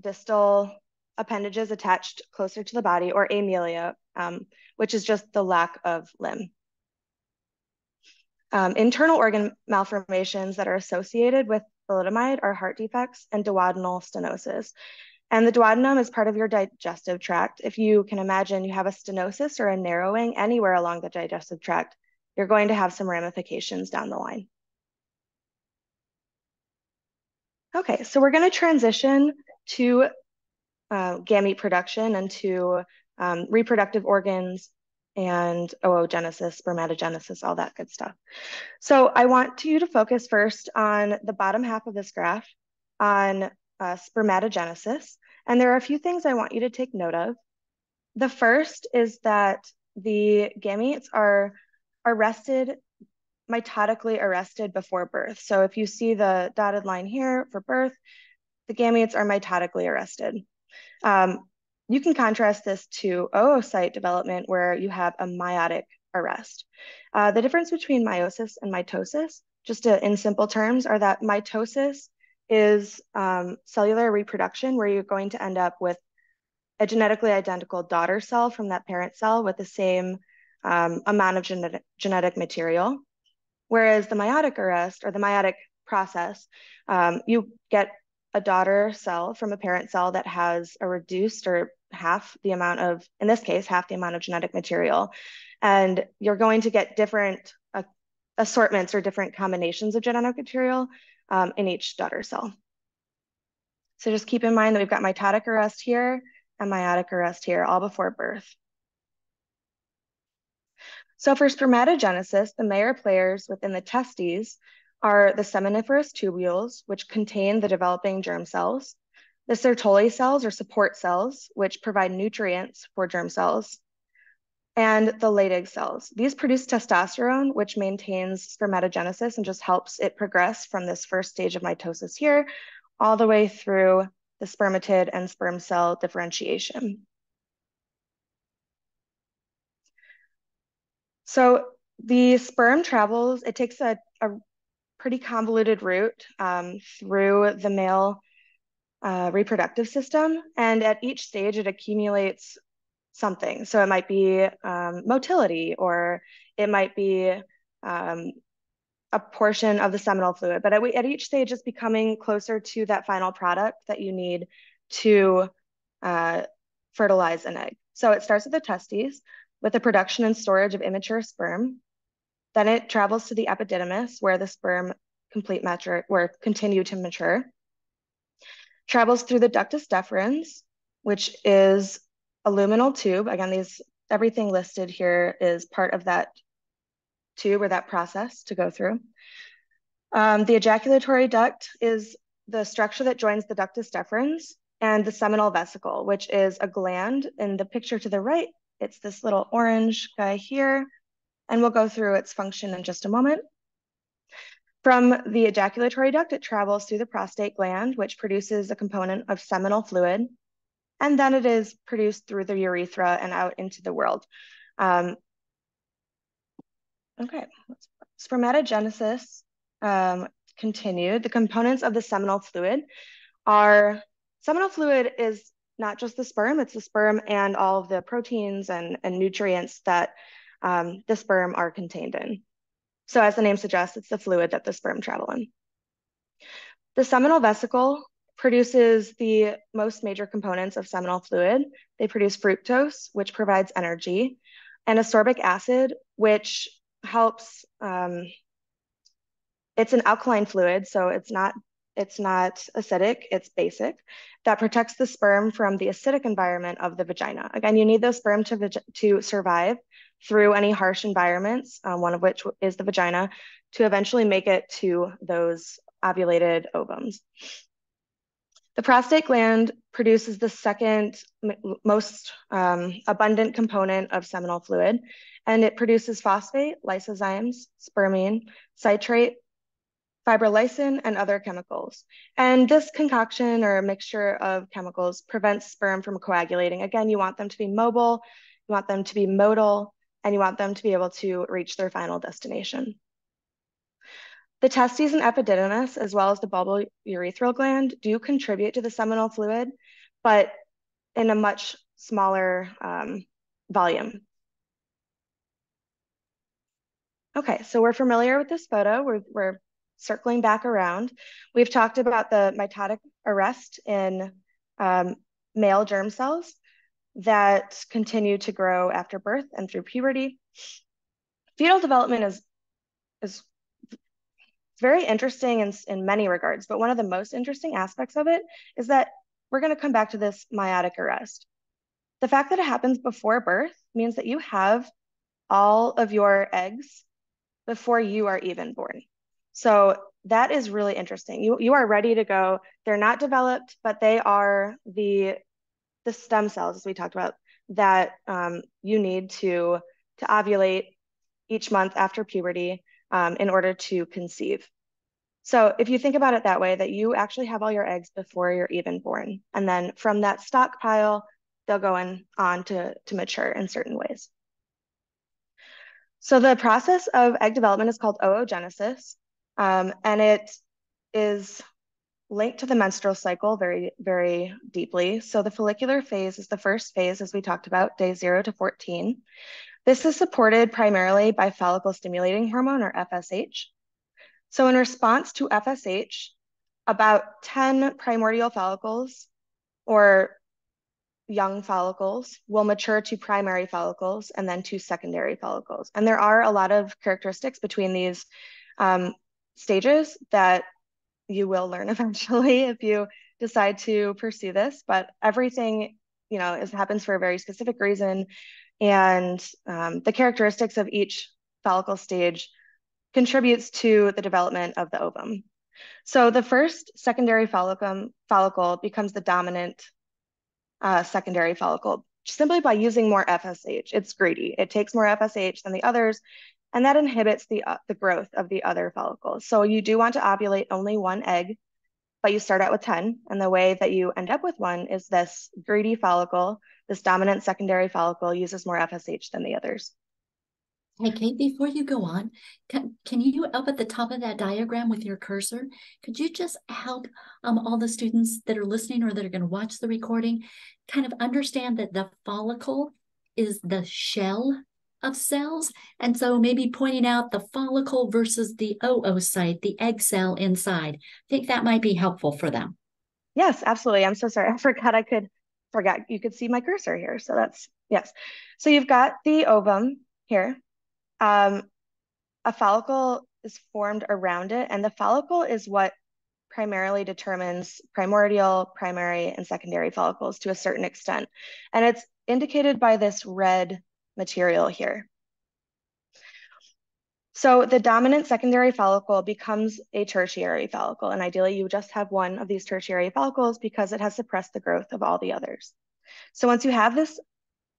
distal appendages attached closer to the body, or amelia, um, which is just the lack of limb. Um, internal organ malformations that are associated with thalidomide are heart defects and duodenal stenosis. And the duodenum is part of your digestive tract. If you can imagine you have a stenosis or a narrowing anywhere along the digestive tract, you're going to have some ramifications down the line. Okay, so we're going to transition to uh, gamete production and to um, reproductive organs and oogenesis, spermatogenesis, all that good stuff. So I want you to focus first on the bottom half of this graph on uh, spermatogenesis. And there are a few things I want you to take note of. The first is that the gametes are arrested, mitotically arrested before birth. So if you see the dotted line here for birth, the gametes are mitotically arrested. Um, you can contrast this to oocyte development where you have a meiotic arrest. Uh, the difference between meiosis and mitosis, just to, in simple terms, are that mitosis is um, cellular reproduction where you're going to end up with a genetically identical daughter cell from that parent cell with the same um, amount of genetic, genetic material. Whereas the meiotic arrest or the meiotic process, um, you get a daughter cell from a parent cell that has a reduced or half the amount of, in this case, half the amount of genetic material. And you're going to get different uh, assortments or different combinations of genetic material um, in each daughter cell. So just keep in mind that we've got mitotic arrest here and meiotic arrest here, all before birth. So for spermatogenesis, the major players within the testes are the seminiferous tubules, which contain the developing germ cells, the Sertoli cells or support cells, which provide nutrients for germ cells, and the Leydig cells. These produce testosterone, which maintains spermatogenesis and just helps it progress from this first stage of mitosis here all the way through the spermatid and sperm cell differentiation. So the sperm travels, it takes a, a pretty convoluted route um, through the male uh, reproductive system. And at each stage, it accumulates something. So it might be um, motility, or it might be um, a portion of the seminal fluid. But at, at, each stage, it's becoming closer to that final product that you need to uh, fertilize an egg. So it starts at the testes with the production and storage of immature sperm. Then it travels to the epididymis where the sperm complete mature, where continue to mature. Travels through the ductus deferens, which is a luminal tube. Again, these everything listed here is part of that tube or that process to go through. Um, the ejaculatory duct is the structure that joins the ductus deferens and the seminal vesicle, which is a gland in the picture to the right. It's this little orange guy here and we'll go through its function in just a moment. From the ejaculatory duct, it travels through the prostate gland, which produces a component of seminal fluid, and then it is produced through the urethra and out into the world. Um, okay, spermatogenesis um, continued. The components of the seminal fluid are, seminal fluid is not just the sperm, it's the sperm and all of the proteins and, and nutrients that um, the sperm are contained in. So as the name suggests, it's the fluid that the sperm travel in. The seminal vesicle produces the most major components of seminal fluid. They produce fructose, which provides energy, and ascorbic acid, which helps. Um, it's an alkaline fluid, so it's not it's not acidic, it's basic, that protects the sperm from the acidic environment of the vagina. Again, you need those sperm to, to survive through any harsh environments, um, one of which is the vagina, to eventually make it to those ovulated ovums. The prostate gland produces the second most um, abundant component of seminal fluid, and it produces phosphate, lysozymes, spermine, citrate, fibrinolysin, and other chemicals. And this concoction or mixture of chemicals prevents sperm from coagulating. Again, you want them to be mobile, you want them to be motile, and you want them to be able to reach their final destination. The testes and epididymis, as well as the bulbourethral gland, do contribute to the seminal fluid, but in a much smaller um, volume. Okay, so we're familiar with this photo. We're, we're circling back around. We've talked about the mitotic arrest in um, male germ cells that continue to grow after birth and through puberty. Fetal development is, is very interesting in, in many regards, but one of the most interesting aspects of it is that we're going to come back to this meiotic arrest. The fact that it happens before birth means that you have all of your eggs before you are even born. So that is really interesting. You you are ready to go. They're not developed, but they are the the stem cells, as we talked about, that um, you need to to ovulate each month after puberty um, in order to conceive. So if you think about it that way, that you actually have all your eggs before you're even born, and then from that stockpile, they'll go in, on to to mature in certain ways. So the process of egg development is called oogenesis. Um, and it is linked to the menstrual cycle very, very deeply. So the follicular phase is the first phase, as we talked about, day zero to 14. This is supported primarily by follicle stimulating hormone or FSH. So in response to FSH, about 10 primordial follicles or young follicles will mature to primary follicles and then to secondary follicles. And there are a lot of characteristics between these um, stages that you will learn [LAUGHS] eventually if you decide to pursue this. But everything, you know, is happens for a very specific reason, and um, the characteristics of each follicle stage contributes to the development of the ovum. So the first secondary follicle, follicle becomes the dominant uh, secondary follicle simply by using more FSH. It's greedy. It takes more FSH than the others and that inhibits the, uh, the growth of the other follicles. So you do want to ovulate only one egg, but you start out with 10. And the way that you end up with one is this greedy follicle, this dominant secondary follicle uses more FSH than the others. Hey, Kate, before you go on, can, can you up at the top of that diagram with your cursor, could you just help um, all the students that are listening or that are going to watch the recording kind of understand that the follicle is the shell of cells. And so maybe pointing out the follicle versus the oocyte, the egg cell inside. I think that might be helpful for them. Yes, absolutely. I'm so sorry. [LAUGHS] I forgot I could forget you could see my cursor here. So that's yes. So you've got the ovum here. Um, a follicle is formed around it, and the follicle is what primarily determines primordial, primary, and secondary follicles to a certain extent. And it's indicated by this red material here. So the dominant secondary follicle becomes a tertiary follicle, and ideally you just have one of these tertiary follicles because it has suppressed the growth of all the others. So once you have this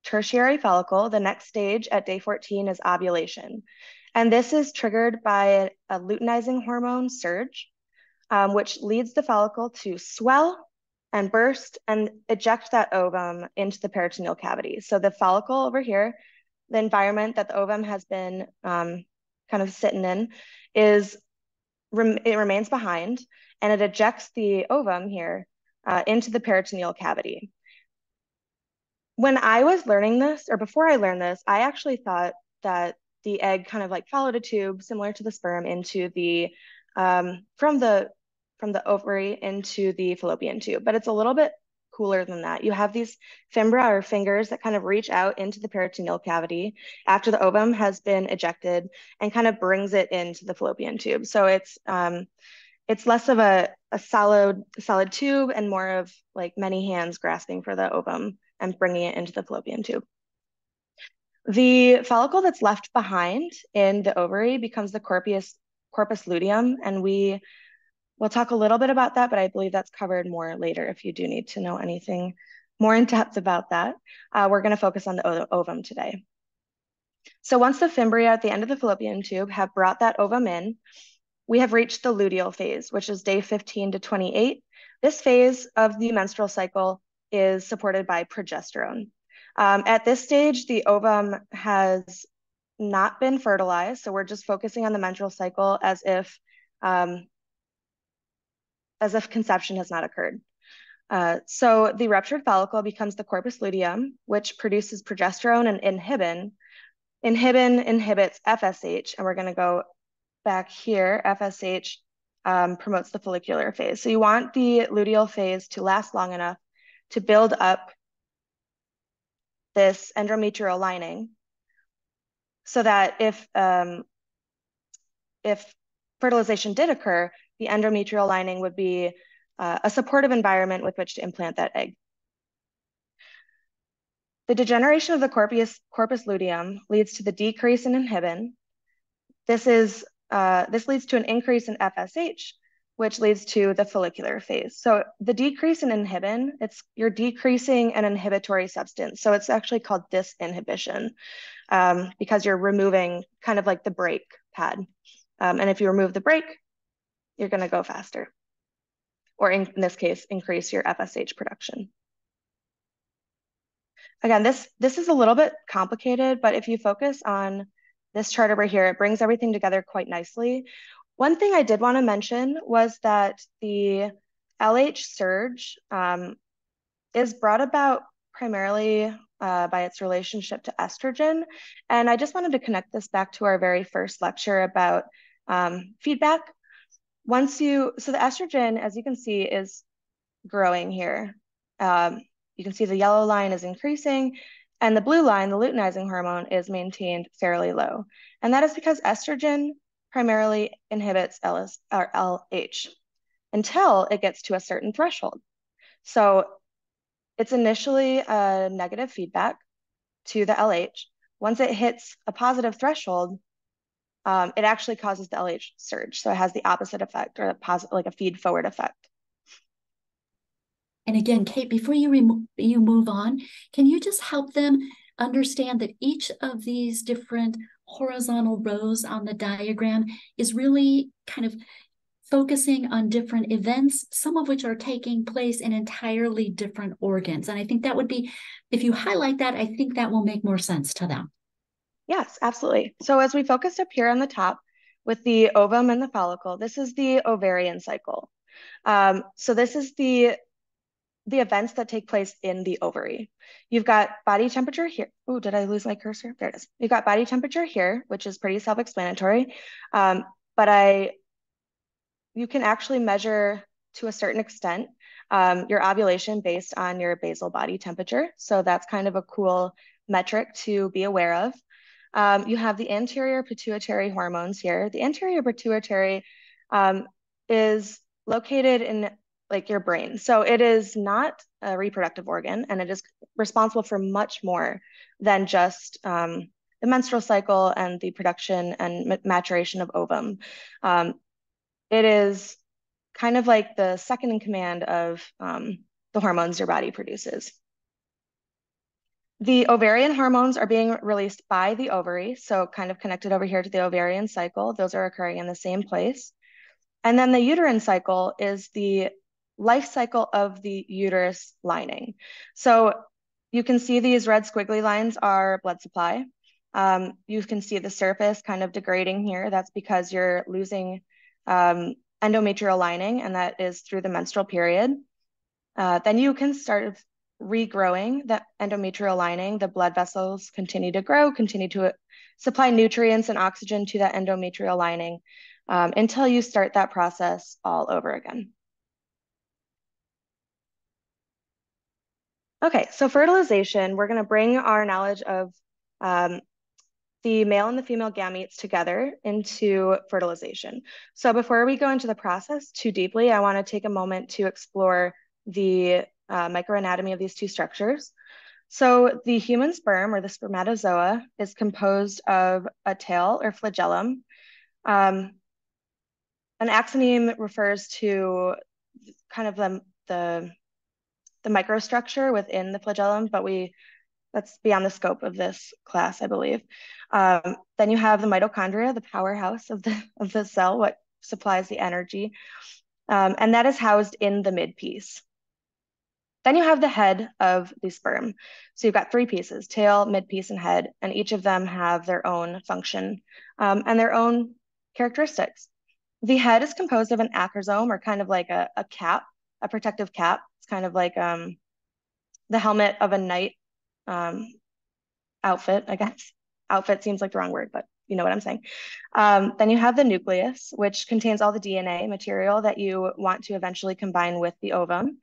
tertiary follicle, the next stage at day 14 is ovulation. And this is triggered by a, luteinizing hormone surge, um, which leads the follicle to swell and burst and eject that ovum into the peritoneal cavity. So the follicle over here, the environment that the ovum has been um, kind of sitting in, is rem it remains behind and it ejects the ovum here uh, into the peritoneal cavity. When I was learning this, or before I learned this, I actually thought that the egg kind of like followed a tube similar to the sperm into the um, from the from the ovary into the fallopian tube, but it's a little bit cooler than that. You have these fimbriae or fingers that kind of reach out into the peritoneal cavity after the ovum has been ejected and kind of brings it into the fallopian tube. So it's um, it's less of a, a solid solid tube and more of like many hands grasping for the ovum and bringing it into the fallopian tube. The follicle that's left behind in the ovary becomes the corpus, corpus luteum, and we will talk a little bit about that, but I believe that's covered more later if you do need to know anything more in depth about that. Uh, we're gonna focus on the ovum today. So once the fimbria at the end of the fallopian tube have brought that ovum in, we have reached the luteal phase, which is day 15 to 28. This phase of the menstrual cycle is supported by progesterone. Um, at this stage, the ovum has not been fertilized, so we're just focusing on the menstrual cycle as if um, as if conception has not occurred. Uh, so the ruptured follicle becomes the corpus luteum, which produces progesterone and inhibin. Inhibin inhibits FSH, and we're going to go back here. FSH um, promotes the follicular phase. So you want the luteal phase to last long enough to build up this endometrial lining so that if um, if fertilization did occur, the endometrial lining would be uh, a supportive environment with which to implant that egg. The degeneration of the corpus, corpus luteum leads to the decrease in inhibin. This, is, uh, this leads to an increase in FSH, which leads to the follicular phase. So the decrease in inhibin, it's you're decreasing an inhibitory substance. So it's actually called disinhibition um, because you're removing kind of like the brake pad. Um, and if you remove the brake, you're going to go faster. Or in, in this case, increase your FSH production. Again, this, this is a little bit complicated, but if you focus on this chart over here, it brings everything together quite nicely. One thing I did want to mention was that the LH surge um, is brought about primarily uh, by its relationship to estrogen. And I just wanted to connect this back to our very first lecture about um, feedback once you, so the estrogen, as you can see, is growing here. Um, you can see the yellow line is increasing and the blue line, the luteinizing hormone, is maintained fairly low. And that is because estrogen primarily inhibits LS, or LH until it gets to a certain threshold. So it's initially a negative feedback to the LH. Once it hits a positive threshold, um, it actually causes the LH surge. So it has the opposite effect or a positive, like a feed forward effect. And again, Kate, before you remo- you move on, can you just help them understand that each of these different horizontal rows on the diagram is really kind of focusing on different events, some of which are taking place in entirely different organs. And I think that would be, if you highlight that, I think that will make more sense to them. Yes, absolutely. So as we focused up here on the top with the ovum and the follicle, this is the ovarian cycle. Um, so this is the the events that take place in the ovary. You've got body temperature here. Oh, did I lose my cursor? There it is. You've got body temperature here, which is pretty self-explanatory. Um, but I, you can actually measure to a certain extent um, your ovulation based on your basal body temperature. So that's kind of a cool metric to be aware of. Um, you have the anterior pituitary hormones here. The anterior pituitary um, is located in like your brain. So it is not a reproductive organ and it is responsible for much more than just um, the menstrual cycle and the production and maturation of ovum. Um, it is kind of like the second in command of um, the hormones your body produces. The ovarian hormones are being released by the ovary, so kind of connected over here to the ovarian cycle. Those are occurring in the same place. And then the uterine cycle is the life cycle of the uterus lining. So you can see these red squiggly lines are blood supply. Um, you can see the surface kind of degrading here. That's because you're losing um, endometrial lining, and that is through the menstrual period. Uh, then you can start regrowing the endometrial lining, the blood vessels continue to grow, continue to supply nutrients and oxygen to that endometrial lining. um, until you start that process all over again. Okay, so fertilization, we're going to bring our knowledge of um, the male and the female gametes together into fertilization. So before we go into the process too deeply, I want to take a moment to explore the uh, microanatomy of these two structures. So the human sperm or the spermatozoa is composed of a tail or flagellum. Um, an axoneme refers to kind of the, the the microstructure within the flagellum, but we that's beyond the scope of this class, I believe. Um, then you have the mitochondria, the powerhouse of the of the cell, what supplies the energy, um, and that is housed in the midpiece. Then you have the head of the sperm. So you've got three pieces, tail, midpiece, and head, and each of them have their own function um, and their own characteristics. The head is composed of an acrosome or kind of like a, a cap, a protective cap it's kind of like um, the helmet of a knight um, outfit, I guess. Outfit seems like the wrong word, but you know what I'm saying. Um, then you have the nucleus, which contains all the DNA material that you want to eventually combine with the ovum.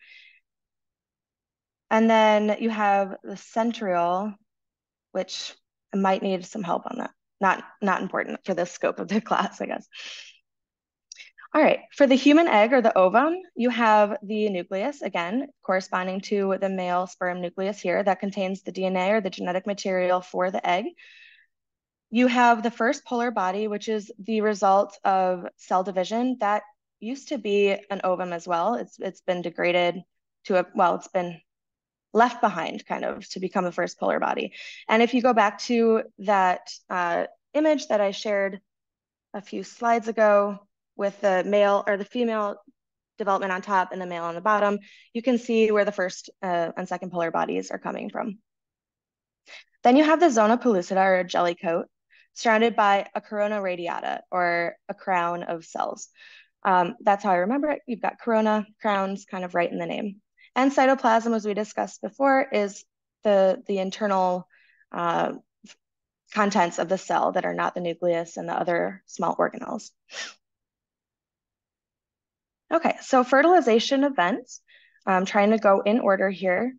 And then you have the centriole, which I might need some help on that. Not, not important for the scope of the [LAUGHS] class, I guess. All right, for the human egg or the ovum, you have the nucleus, again, corresponding to the male sperm nucleus here that contains the DNA or the genetic material for the egg. You have the first polar body, which is the result of cell division. That used to be an ovum as well. It's, it's been degraded to a, well, it's been left behind kind of to become the first polar body. And if you go back to that uh, image that I shared a few slides ago, with the male or the female development on top and the male on the bottom, you can see where the first uh, and second polar bodies are coming from. Then you have the zona pellucida or a jelly coat surrounded by a corona radiata or a crown of cells. Um, that's how I remember it. You've got corona, crowns kind of right in the name. And cytoplasm, as we discussed before, is the, the internal uh, contents of the cell that are not the nucleus and the other small organelles. Okay, so fertilization events, I'm trying to go in order here.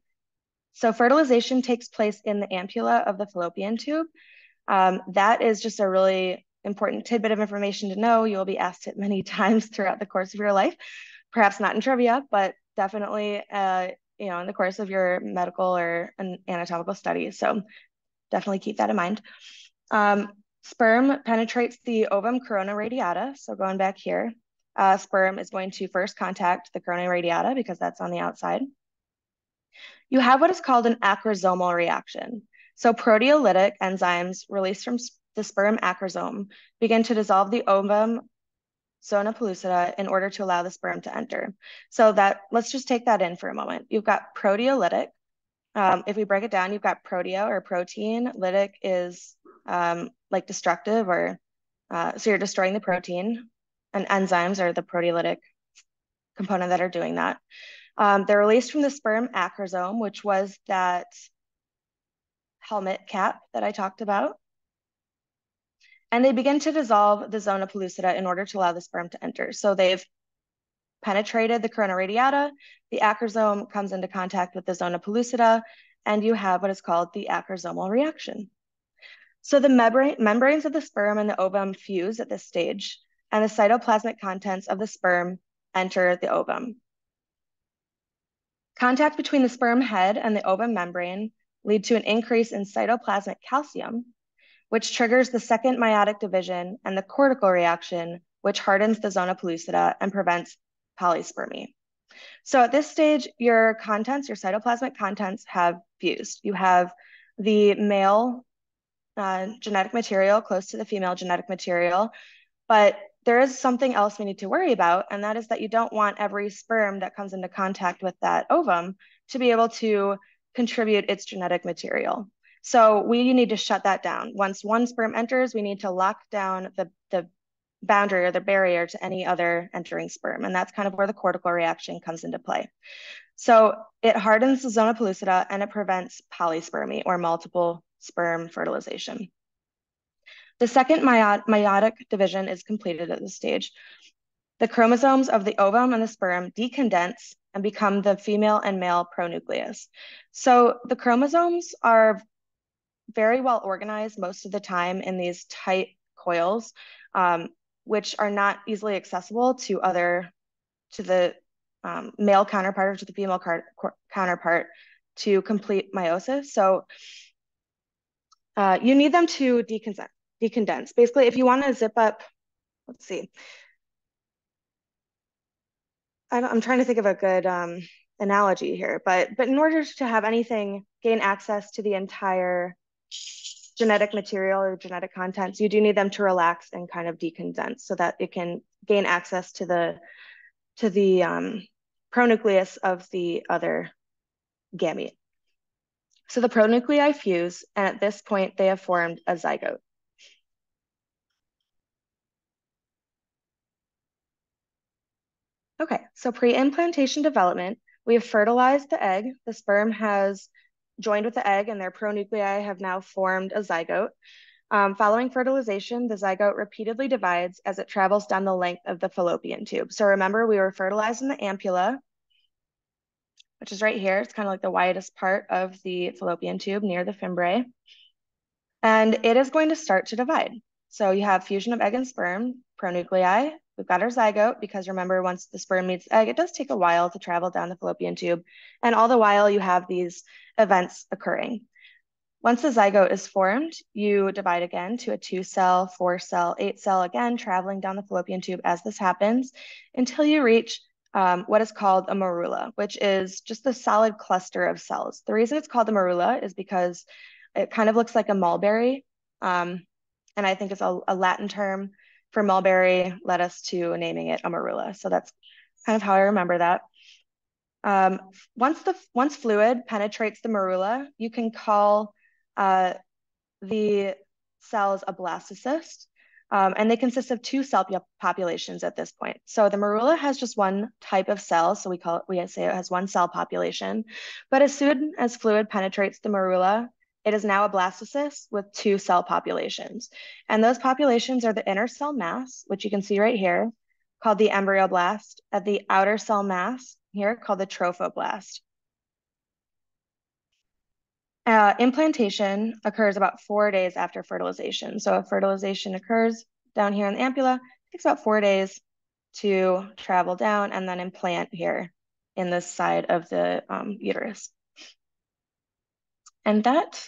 So fertilization takes place in the ampulla of the fallopian tube. Um, that is just a really important tidbit of information to know. You will be asked it many [LAUGHS] times throughout the course of your life, perhaps not in trivia, but definitely, uh, you know, in the course of your medical or an anatomical studies. So definitely keep that in mind. Um, sperm penetrates the ovum corona radiata. So going back here, uh, sperm is going to first contact the corona radiata because that's on the outside. You have what is called an acrosomal reaction. So proteolytic enzymes released from the sperm acrosome begin to dissolve the ovum zona pellucida in order to allow the sperm to enter. So that let's just take that in for a moment. You've got proteolytic. Um, if we break it down, you've got proteo or protein. Lytic is um, like destructive or uh, so you're destroying the protein and enzymes are the proteolytic component that are doing that. Um, they're released from the sperm acrosome, which was that helmet cap that I talked about. And they begin to dissolve the zona pellucida in order to allow the sperm to enter. So they've penetrated the corona radiata, the acrosome comes into contact with the zona pellucida, and you have what is called the acrosomal reaction. So the membrane, membranes of the sperm and the ovum fuse at this stage, and the cytoplasmic contents of the sperm enter the ovum. Contact between the sperm head and the ovum membrane lead to an increase in cytoplasmic calcium, which triggers the second meiotic division and the cortical reaction, which hardens the zona pellucida and prevents polyspermy. So at this stage, your contents, your cytoplasmic contents have fused. You have the male uh, genetic material close to the female genetic material, but there is something else we need to worry about, and that is that you don't want every sperm that comes into contact with that ovum to be able to contribute its genetic material. So we need to shut that down. Once one sperm enters, we need to lock down the, the boundary or the barrier to any other entering sperm. And that's kind of where the cortical reaction comes into play. So it hardens the zona pellucida and it prevents polyspermy or multiple sperm fertilization. The second meiotic division is completed at this stage. The chromosomes of the ovum and the sperm decondense and become the female and male pronucleus. So the chromosomes are very well organized most of the time in these tight coils, um, which are not easily accessible to other, to the um, male counterpart or to the female counterpart to complete meiosis. So uh, you need them to decondense. decondense. Basically, if you want to zip up, let's see. I'm trying to think of a good um, analogy here, but but in order to have anything gain access to the entire genetic material or genetic contents, you do need them to relax and kind of decondense so that it can gain access to the to the um, pronucleus of the other gamete. So the pronuclei fuse, and at this point, they have formed a zygote. Okay, so pre-implantation development, we have fertilized the egg. The sperm has joined with the egg and their pronuclei have now formed a zygote. Um, following fertilization, the zygote repeatedly divides as it travels down the length of the fallopian tube. So remember, we were fertilized in the ampulla, which is right here. It's kind of like the widest part of the fallopian tube near the fimbriae. And it is going to start to divide. So you have fusion of egg and sperm, pronuclei, We've got our zygote because remember, once the sperm meets egg, it does take a while to travel down the fallopian tube. And all the while you have these events occurring. Once the zygote is formed, you divide again to a two cell, four cell, eight cell, again, traveling down the fallopian tube as this happens until you reach um, what is called a morula, which is just a solid cluster of cells. The reason it's called a morula is because it kind of looks like a mulberry. Um, and I think it's a, a Latin term for mulberry led us to naming it a morula. So that's kind of how I remember that. Um, once the once fluid penetrates the morula, you can call uh, the cells a blastocyst, um, and they consist of two cell populations at this point. So the morula has just one type of cell, so we call it we say it has one cell population. But as soon as fluid penetrates the morula, it is now a blastocyst with two cell populations. And those populations are the inner cell mass, which you can see right here, called the embryoblast, at the outer cell mass here called the trophoblast. Uh, implantation occurs about four days after fertilization. So if fertilization occurs down here in the ampulla, it takes about four days to travel down and then implant here in this side of the um, uterus. And that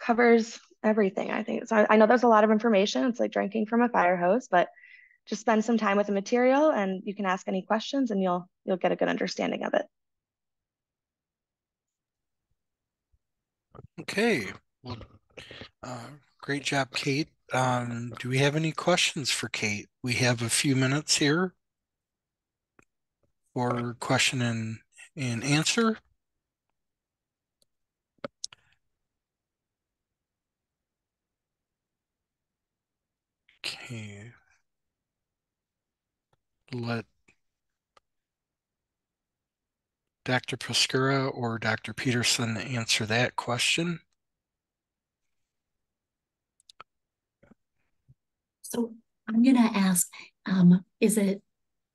covers everything, I think. So I know there's a lot of information. It's like drinking from a fire hose, but just spend some time with the material and you can ask any questions and you'll you'll get a good understanding of it. Okay. Well, uh, great job, Kate. Um, do we have any questions for Kate? We have a few minutes here for question and, and answer. Let Dr. Proskura or Dr. Peterson answer that question. So I'm going to ask, um, is it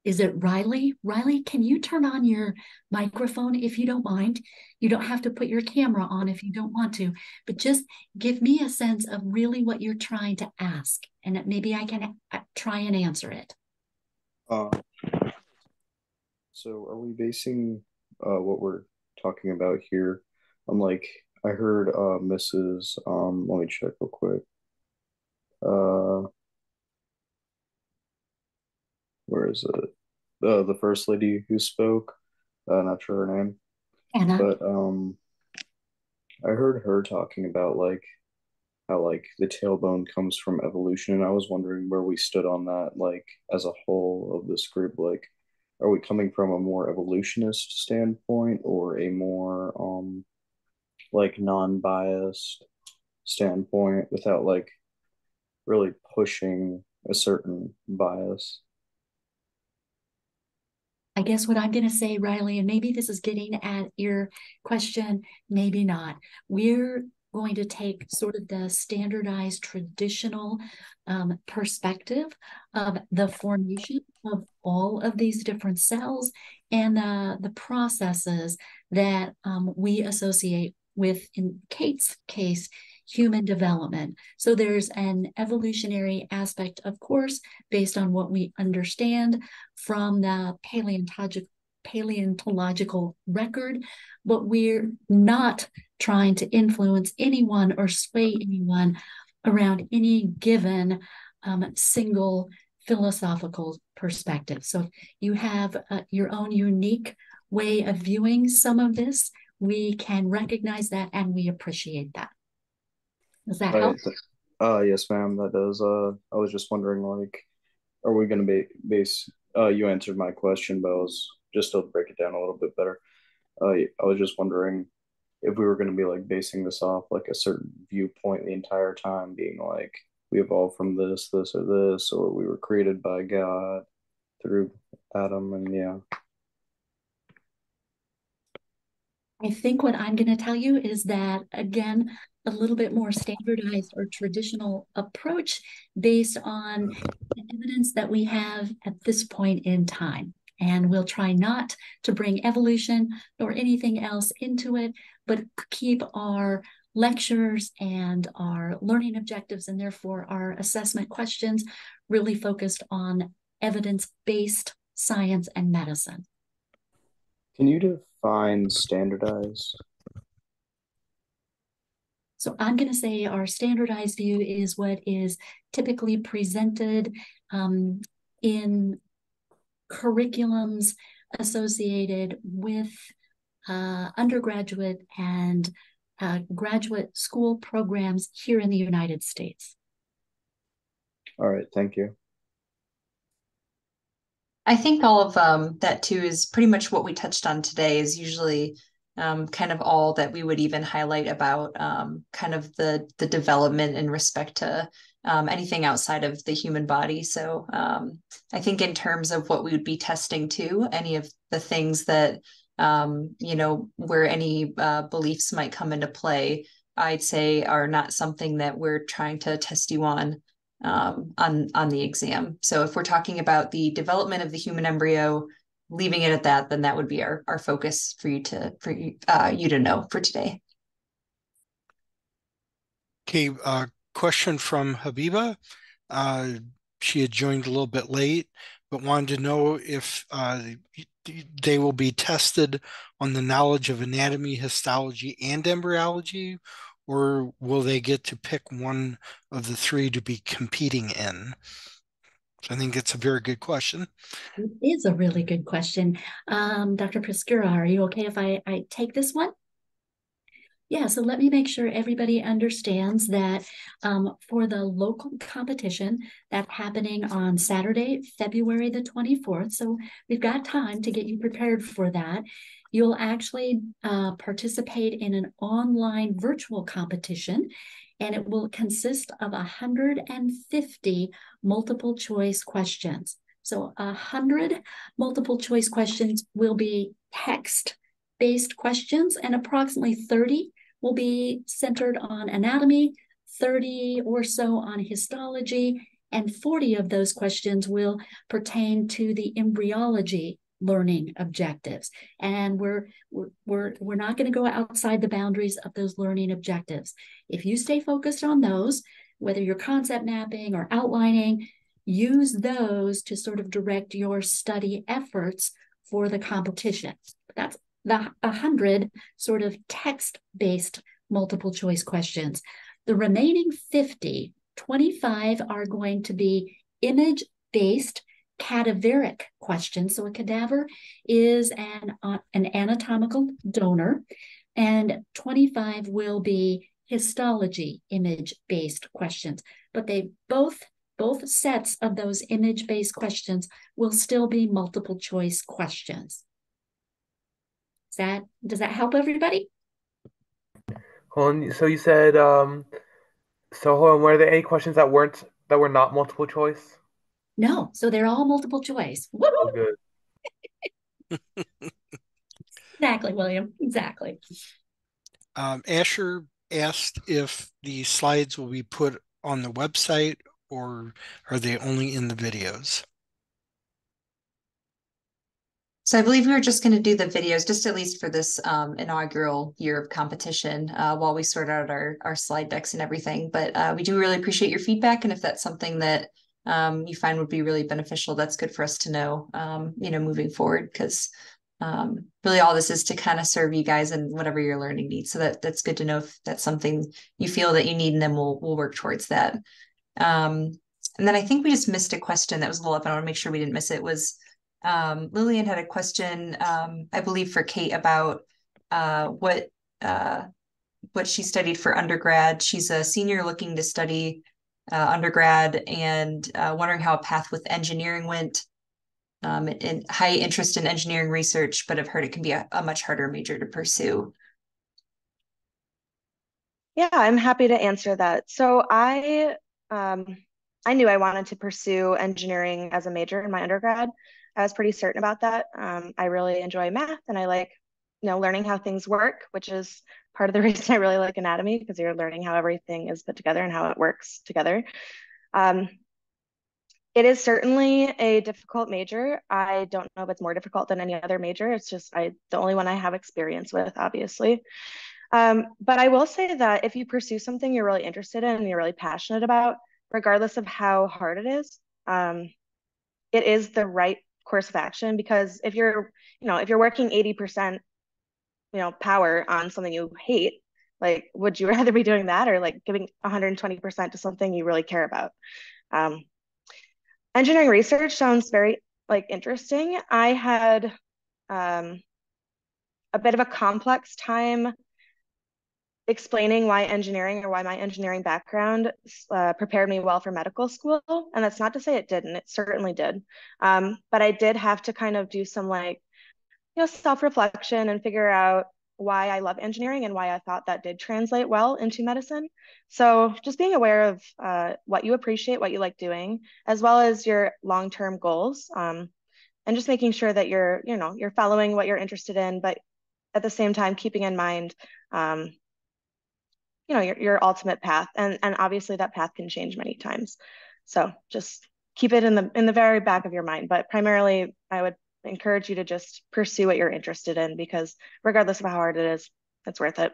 is it Riley? Riley, can you turn on your microphone if you don't mind? You don't have to put your camera on if you don't want to, but just give me a sense of really what you're trying to ask, and maybe I can uh, try and answer it. Uh, so, are we basing uh, what we're talking about here I'm like I heard uh, Mrs. Um, let me check real quick. Uh, where is it? The the first lady who spoke. Uh, not sure her name. Anna. But um, I heard her talking about like how like the tailbone comes from evolution, and I was wondering where we stood on that, like as a whole of this group. Like, are we coming from a more evolutionist standpoint or a more um, like non-biased standpoint without like really pushing a certain bias? I guess what I'm going to say, Riley, and maybe this is getting at your question, maybe not. We're going to take sort of the standardized traditional um, perspective of the formation of all of these different cells and uh, the processes that um, we associate with, in Kate's case, human development. So there's an evolutionary aspect, of course, based on what we understand from the paleontological paleontological record, but we're not trying to influence anyone or sway anyone around any given um, single philosophical perspective. So you have uh, your own unique way of viewing some of this. We can recognize that and we appreciate that. Does that help? Uh, yes, ma'am, that does. Uh, I was just wondering, like, are we going to be base? Uh, you answered my question, but I was just to break it down a little bit better. Uh, I was just wondering if we were going to be like basing this off like a certain viewpoint the entire time, being like we evolved from this, this, or this, or we were created by God through Adam, and yeah. I think what I'm going to tell you is that, again, a little bit more standardized or traditional approach based on the evidence that we have at this point in time. And we'll try not to bring evolution or anything else into it, but keep our lectures and our learning objectives and therefore our assessment questions really focused on evidence-based science and medicine. Can you define standardized? So I'm going to say our standardized view is what is typically presented um, in curriculums associated with uh, undergraduate and uh, graduate school programs here in the United States. All right, thank you. I think all of um, that too is pretty much what we touched on today is usually um, kind of all that we would even highlight about um, kind of the the development in respect to um, anything outside of the human body. So um, I think in terms of what we would be testing too, any of the things that um, you know where any uh, beliefs might come into play, I'd say are not something that we're trying to test you on um, on on the exam. So if we're talking about the development of the human embryo, leaving it at that, then that would be our our focus for you to for you uh, you to know for today. Okay, uh, question from Habiba. Uh, she had joined a little bit late, but wanted to know if uh, they will be tested on the knowledge of anatomy, histology, and embryology, or will they get to pick one of the three to be competing in? I think it's a very good question. It is a really good question. Um, Dr. Proskura, are you okay if I, I take this one? Yeah, so let me make sure everybody understands that um, for the local competition that's happening on Saturday, February the 24th, so we've got time to get you prepared for that. You'll actually uh, participate in an online virtual competition, and it will consist of 150 multiple choice questions. So 100 multiple choice questions will be text based questions, and approximately 30 will be centered on anatomy, 30 or so on histology, and 40 of those questions will pertain to the embryology learning objectives. And we're we're we're, we're not going to go outside the boundaries of those learning objectives. If you stay focused on those, whether you're concept mapping or outlining, use those to sort of direct your study efforts for the competition. That's the 100 sort of text-based multiple choice questions. The remaining 50, 25 are going to be image-based cadaveric questions. So a cadaver is an, uh, an anatomical donor, and 25 will be histology image-based questions. But they both both sets of those image-based questions will still be multiple choice questions that does that help everybody? Hold on. So you said um so hold on, were there any questions that weren't that were not multiple choice? No, so they're all multiple choice. Good. exactly, William. Exactly. Um, Asher asked if the slides will be put on the website or are they only in the videos? So I believe we were just going to do the videos, just at least for this um, inaugural year of competition, uh, while we sort out our our slide decks and everything. But uh, we do really appreciate your feedback, and if that's something that um, you find would be really beneficial, that's good for us to know, um, you know, moving forward, because um, really all this is to kind of serve you guys and whatever your learning needs. So that that's good to know if that's something you feel that you need, and then we'll we'll work towards that. Um, and then I think we just missed a question that was a little up. I want to make sure we didn't miss it. Was um, Lillian had a question, um, I believe, for Kate about uh, what uh, what she studied for undergrad. She's a senior looking to study uh, undergrad and uh, wondering how a path with engineering went. Um, and high interest in engineering research, but I've heard it can be a, a much harder major to pursue. Yeah, I'm happy to answer that. So I um, I knew I wanted to pursue engineering as a major in my undergrad. I was pretty certain about that. Um, I really enjoy math and I like, you know, learning how things work, which is part of the [LAUGHS] reason I really like anatomy because you're learning how everything is put together and how it works together. Um, it is certainly a difficult major. I don't know if it's more difficult than any other major. It's just I the only one I have experience with, obviously. Um, but I will say that if you pursue something you're really interested in and you're really passionate about, regardless of how hard it is, um, it is the right course of action because if you're you know if you're working 80% you know power on something you hate like would you [LAUGHS] rather be doing that or like giving 120% to something you really care about um, engineering research sounds very like interesting i had um, a bit of a complex time explaining why engineering or why my engineering background uh, prepared me well for medical school. And that's not to say it didn't, it certainly did. Um, but I did have to kind of do some like, you know, self reflection and figure out why I love engineering and why I thought that did translate well into medicine. So just being aware of uh, what you appreciate, what you like doing, as well as your long term goals. Um, and just making sure that you're, you know, you're following what you're interested in, but at the same time keeping in mind um, you know your, your ultimate path and and obviously that path can change many times so just keep it in the in the very back of your mind but primarily i would encourage you to just pursue what you're interested in because regardless of how hard it is it's worth it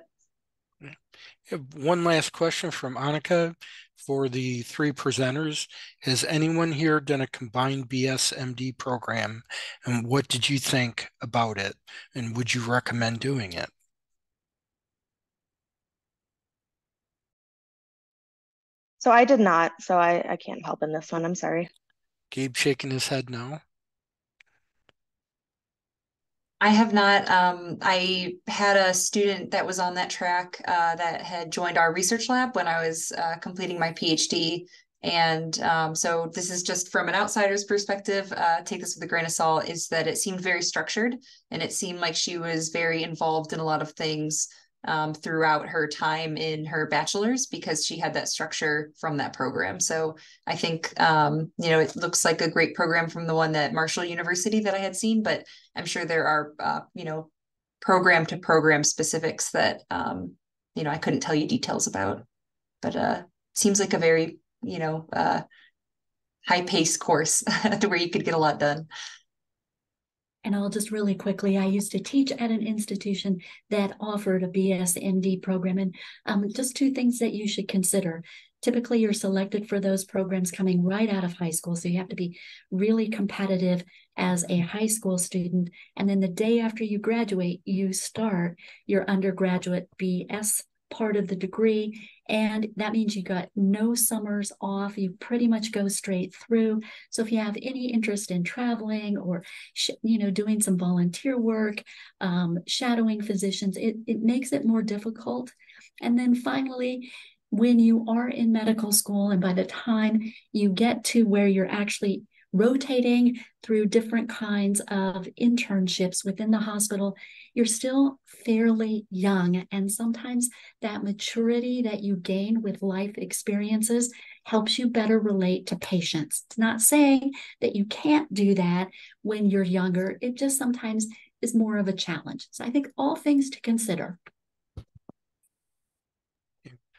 one last question from Annika for the three presenters. Has anyone here done a combined BS MD program? And what did you think about it? And would you recommend doing it? So I did not. So I, I can't help in this one. I'm sorry. Gabe shaking his head no. I have not. Um, I had a student that was on that track uh, that had joined our research lab when I was uh, completing my PhD. And um, so this is just from an outsider's perspective, uh, take this with a grain of salt, is that it seemed very structured and it seemed like she was very involved in a lot of things um, throughout her time in her bachelor's because she had that structure from that program. So I think, um, you know, it looks like a great program from the one that Marshall University that I had seen, but I'm sure there are, uh, you know, program to program specifics that, um, you know, I couldn't tell you details about, but uh, seems like a very, you know, uh, high pace course [LAUGHS] where you could get a lot done. And I'll just really quickly, I used to teach at an institution that offered a BSMD program. And um, just two things that you should consider. Typically, you're selected for those programs coming right out of high school. So you have to be really competitive as a high school student. And then the day after you graduate, you start your undergraduate BS part of the degree. And that means you got no summers off. You pretty much go straight through. So if you have any interest in traveling or, you know, doing some volunteer work, um, shadowing physicians, it, it makes it more difficult. And then finally, when you are in medical school and by the time you get to where you're actually rotating through different kinds of internships within the hospital, you're still fairly young. And sometimes that maturity that you gain with life experiences helps you better relate to patients. It's not saying that you can't do that when you're younger, it just sometimes is more of a challenge. So I think all things to consider.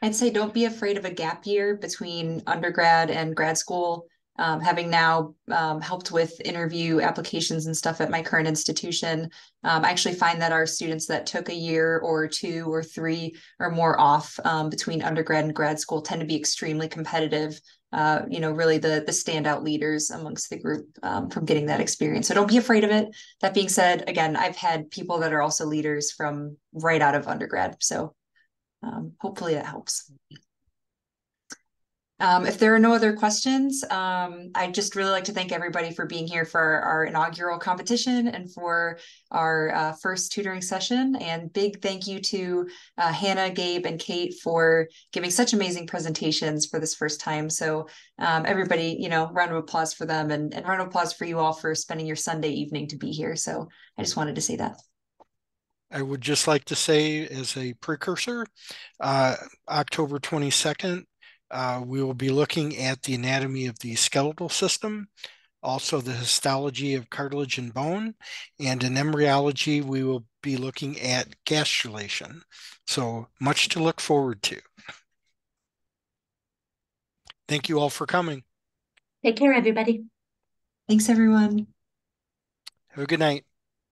I'd say don't be afraid of a gap year between undergrad and grad school. Um, having now um, helped with interview applications and stuff at my current institution, um, I actually find that our students that took a year or two or three or more off um, between undergrad and grad school tend to be extremely competitive. Uh, you know, really the the standout leaders amongst the group um, from getting that experience. So don't be afraid of it. That being said, again, I've had people that are also leaders from right out of undergrad. So um, hopefully that helps. Um, if there are no other questions, um, I'd just really like to thank everybody for being here for our inaugural competition and for our uh, first tutoring session. And big thank you to uh, Hannah, Gabe, and Kate for giving such amazing presentations for this first time. So um, everybody, you know, round of applause for them and, and round of applause for you all for spending your Sunday evening to be here. So I just wanted to say that. I would just like to say as a precursor, uh, October 22nd, uh, we will be looking at the anatomy of the skeletal system, also the histology of cartilage and bone, and in embryology, we will be looking at gastrulation. So much to look forward to. Thank you all for coming. Take care, everybody. Thanks, everyone. Have a good night.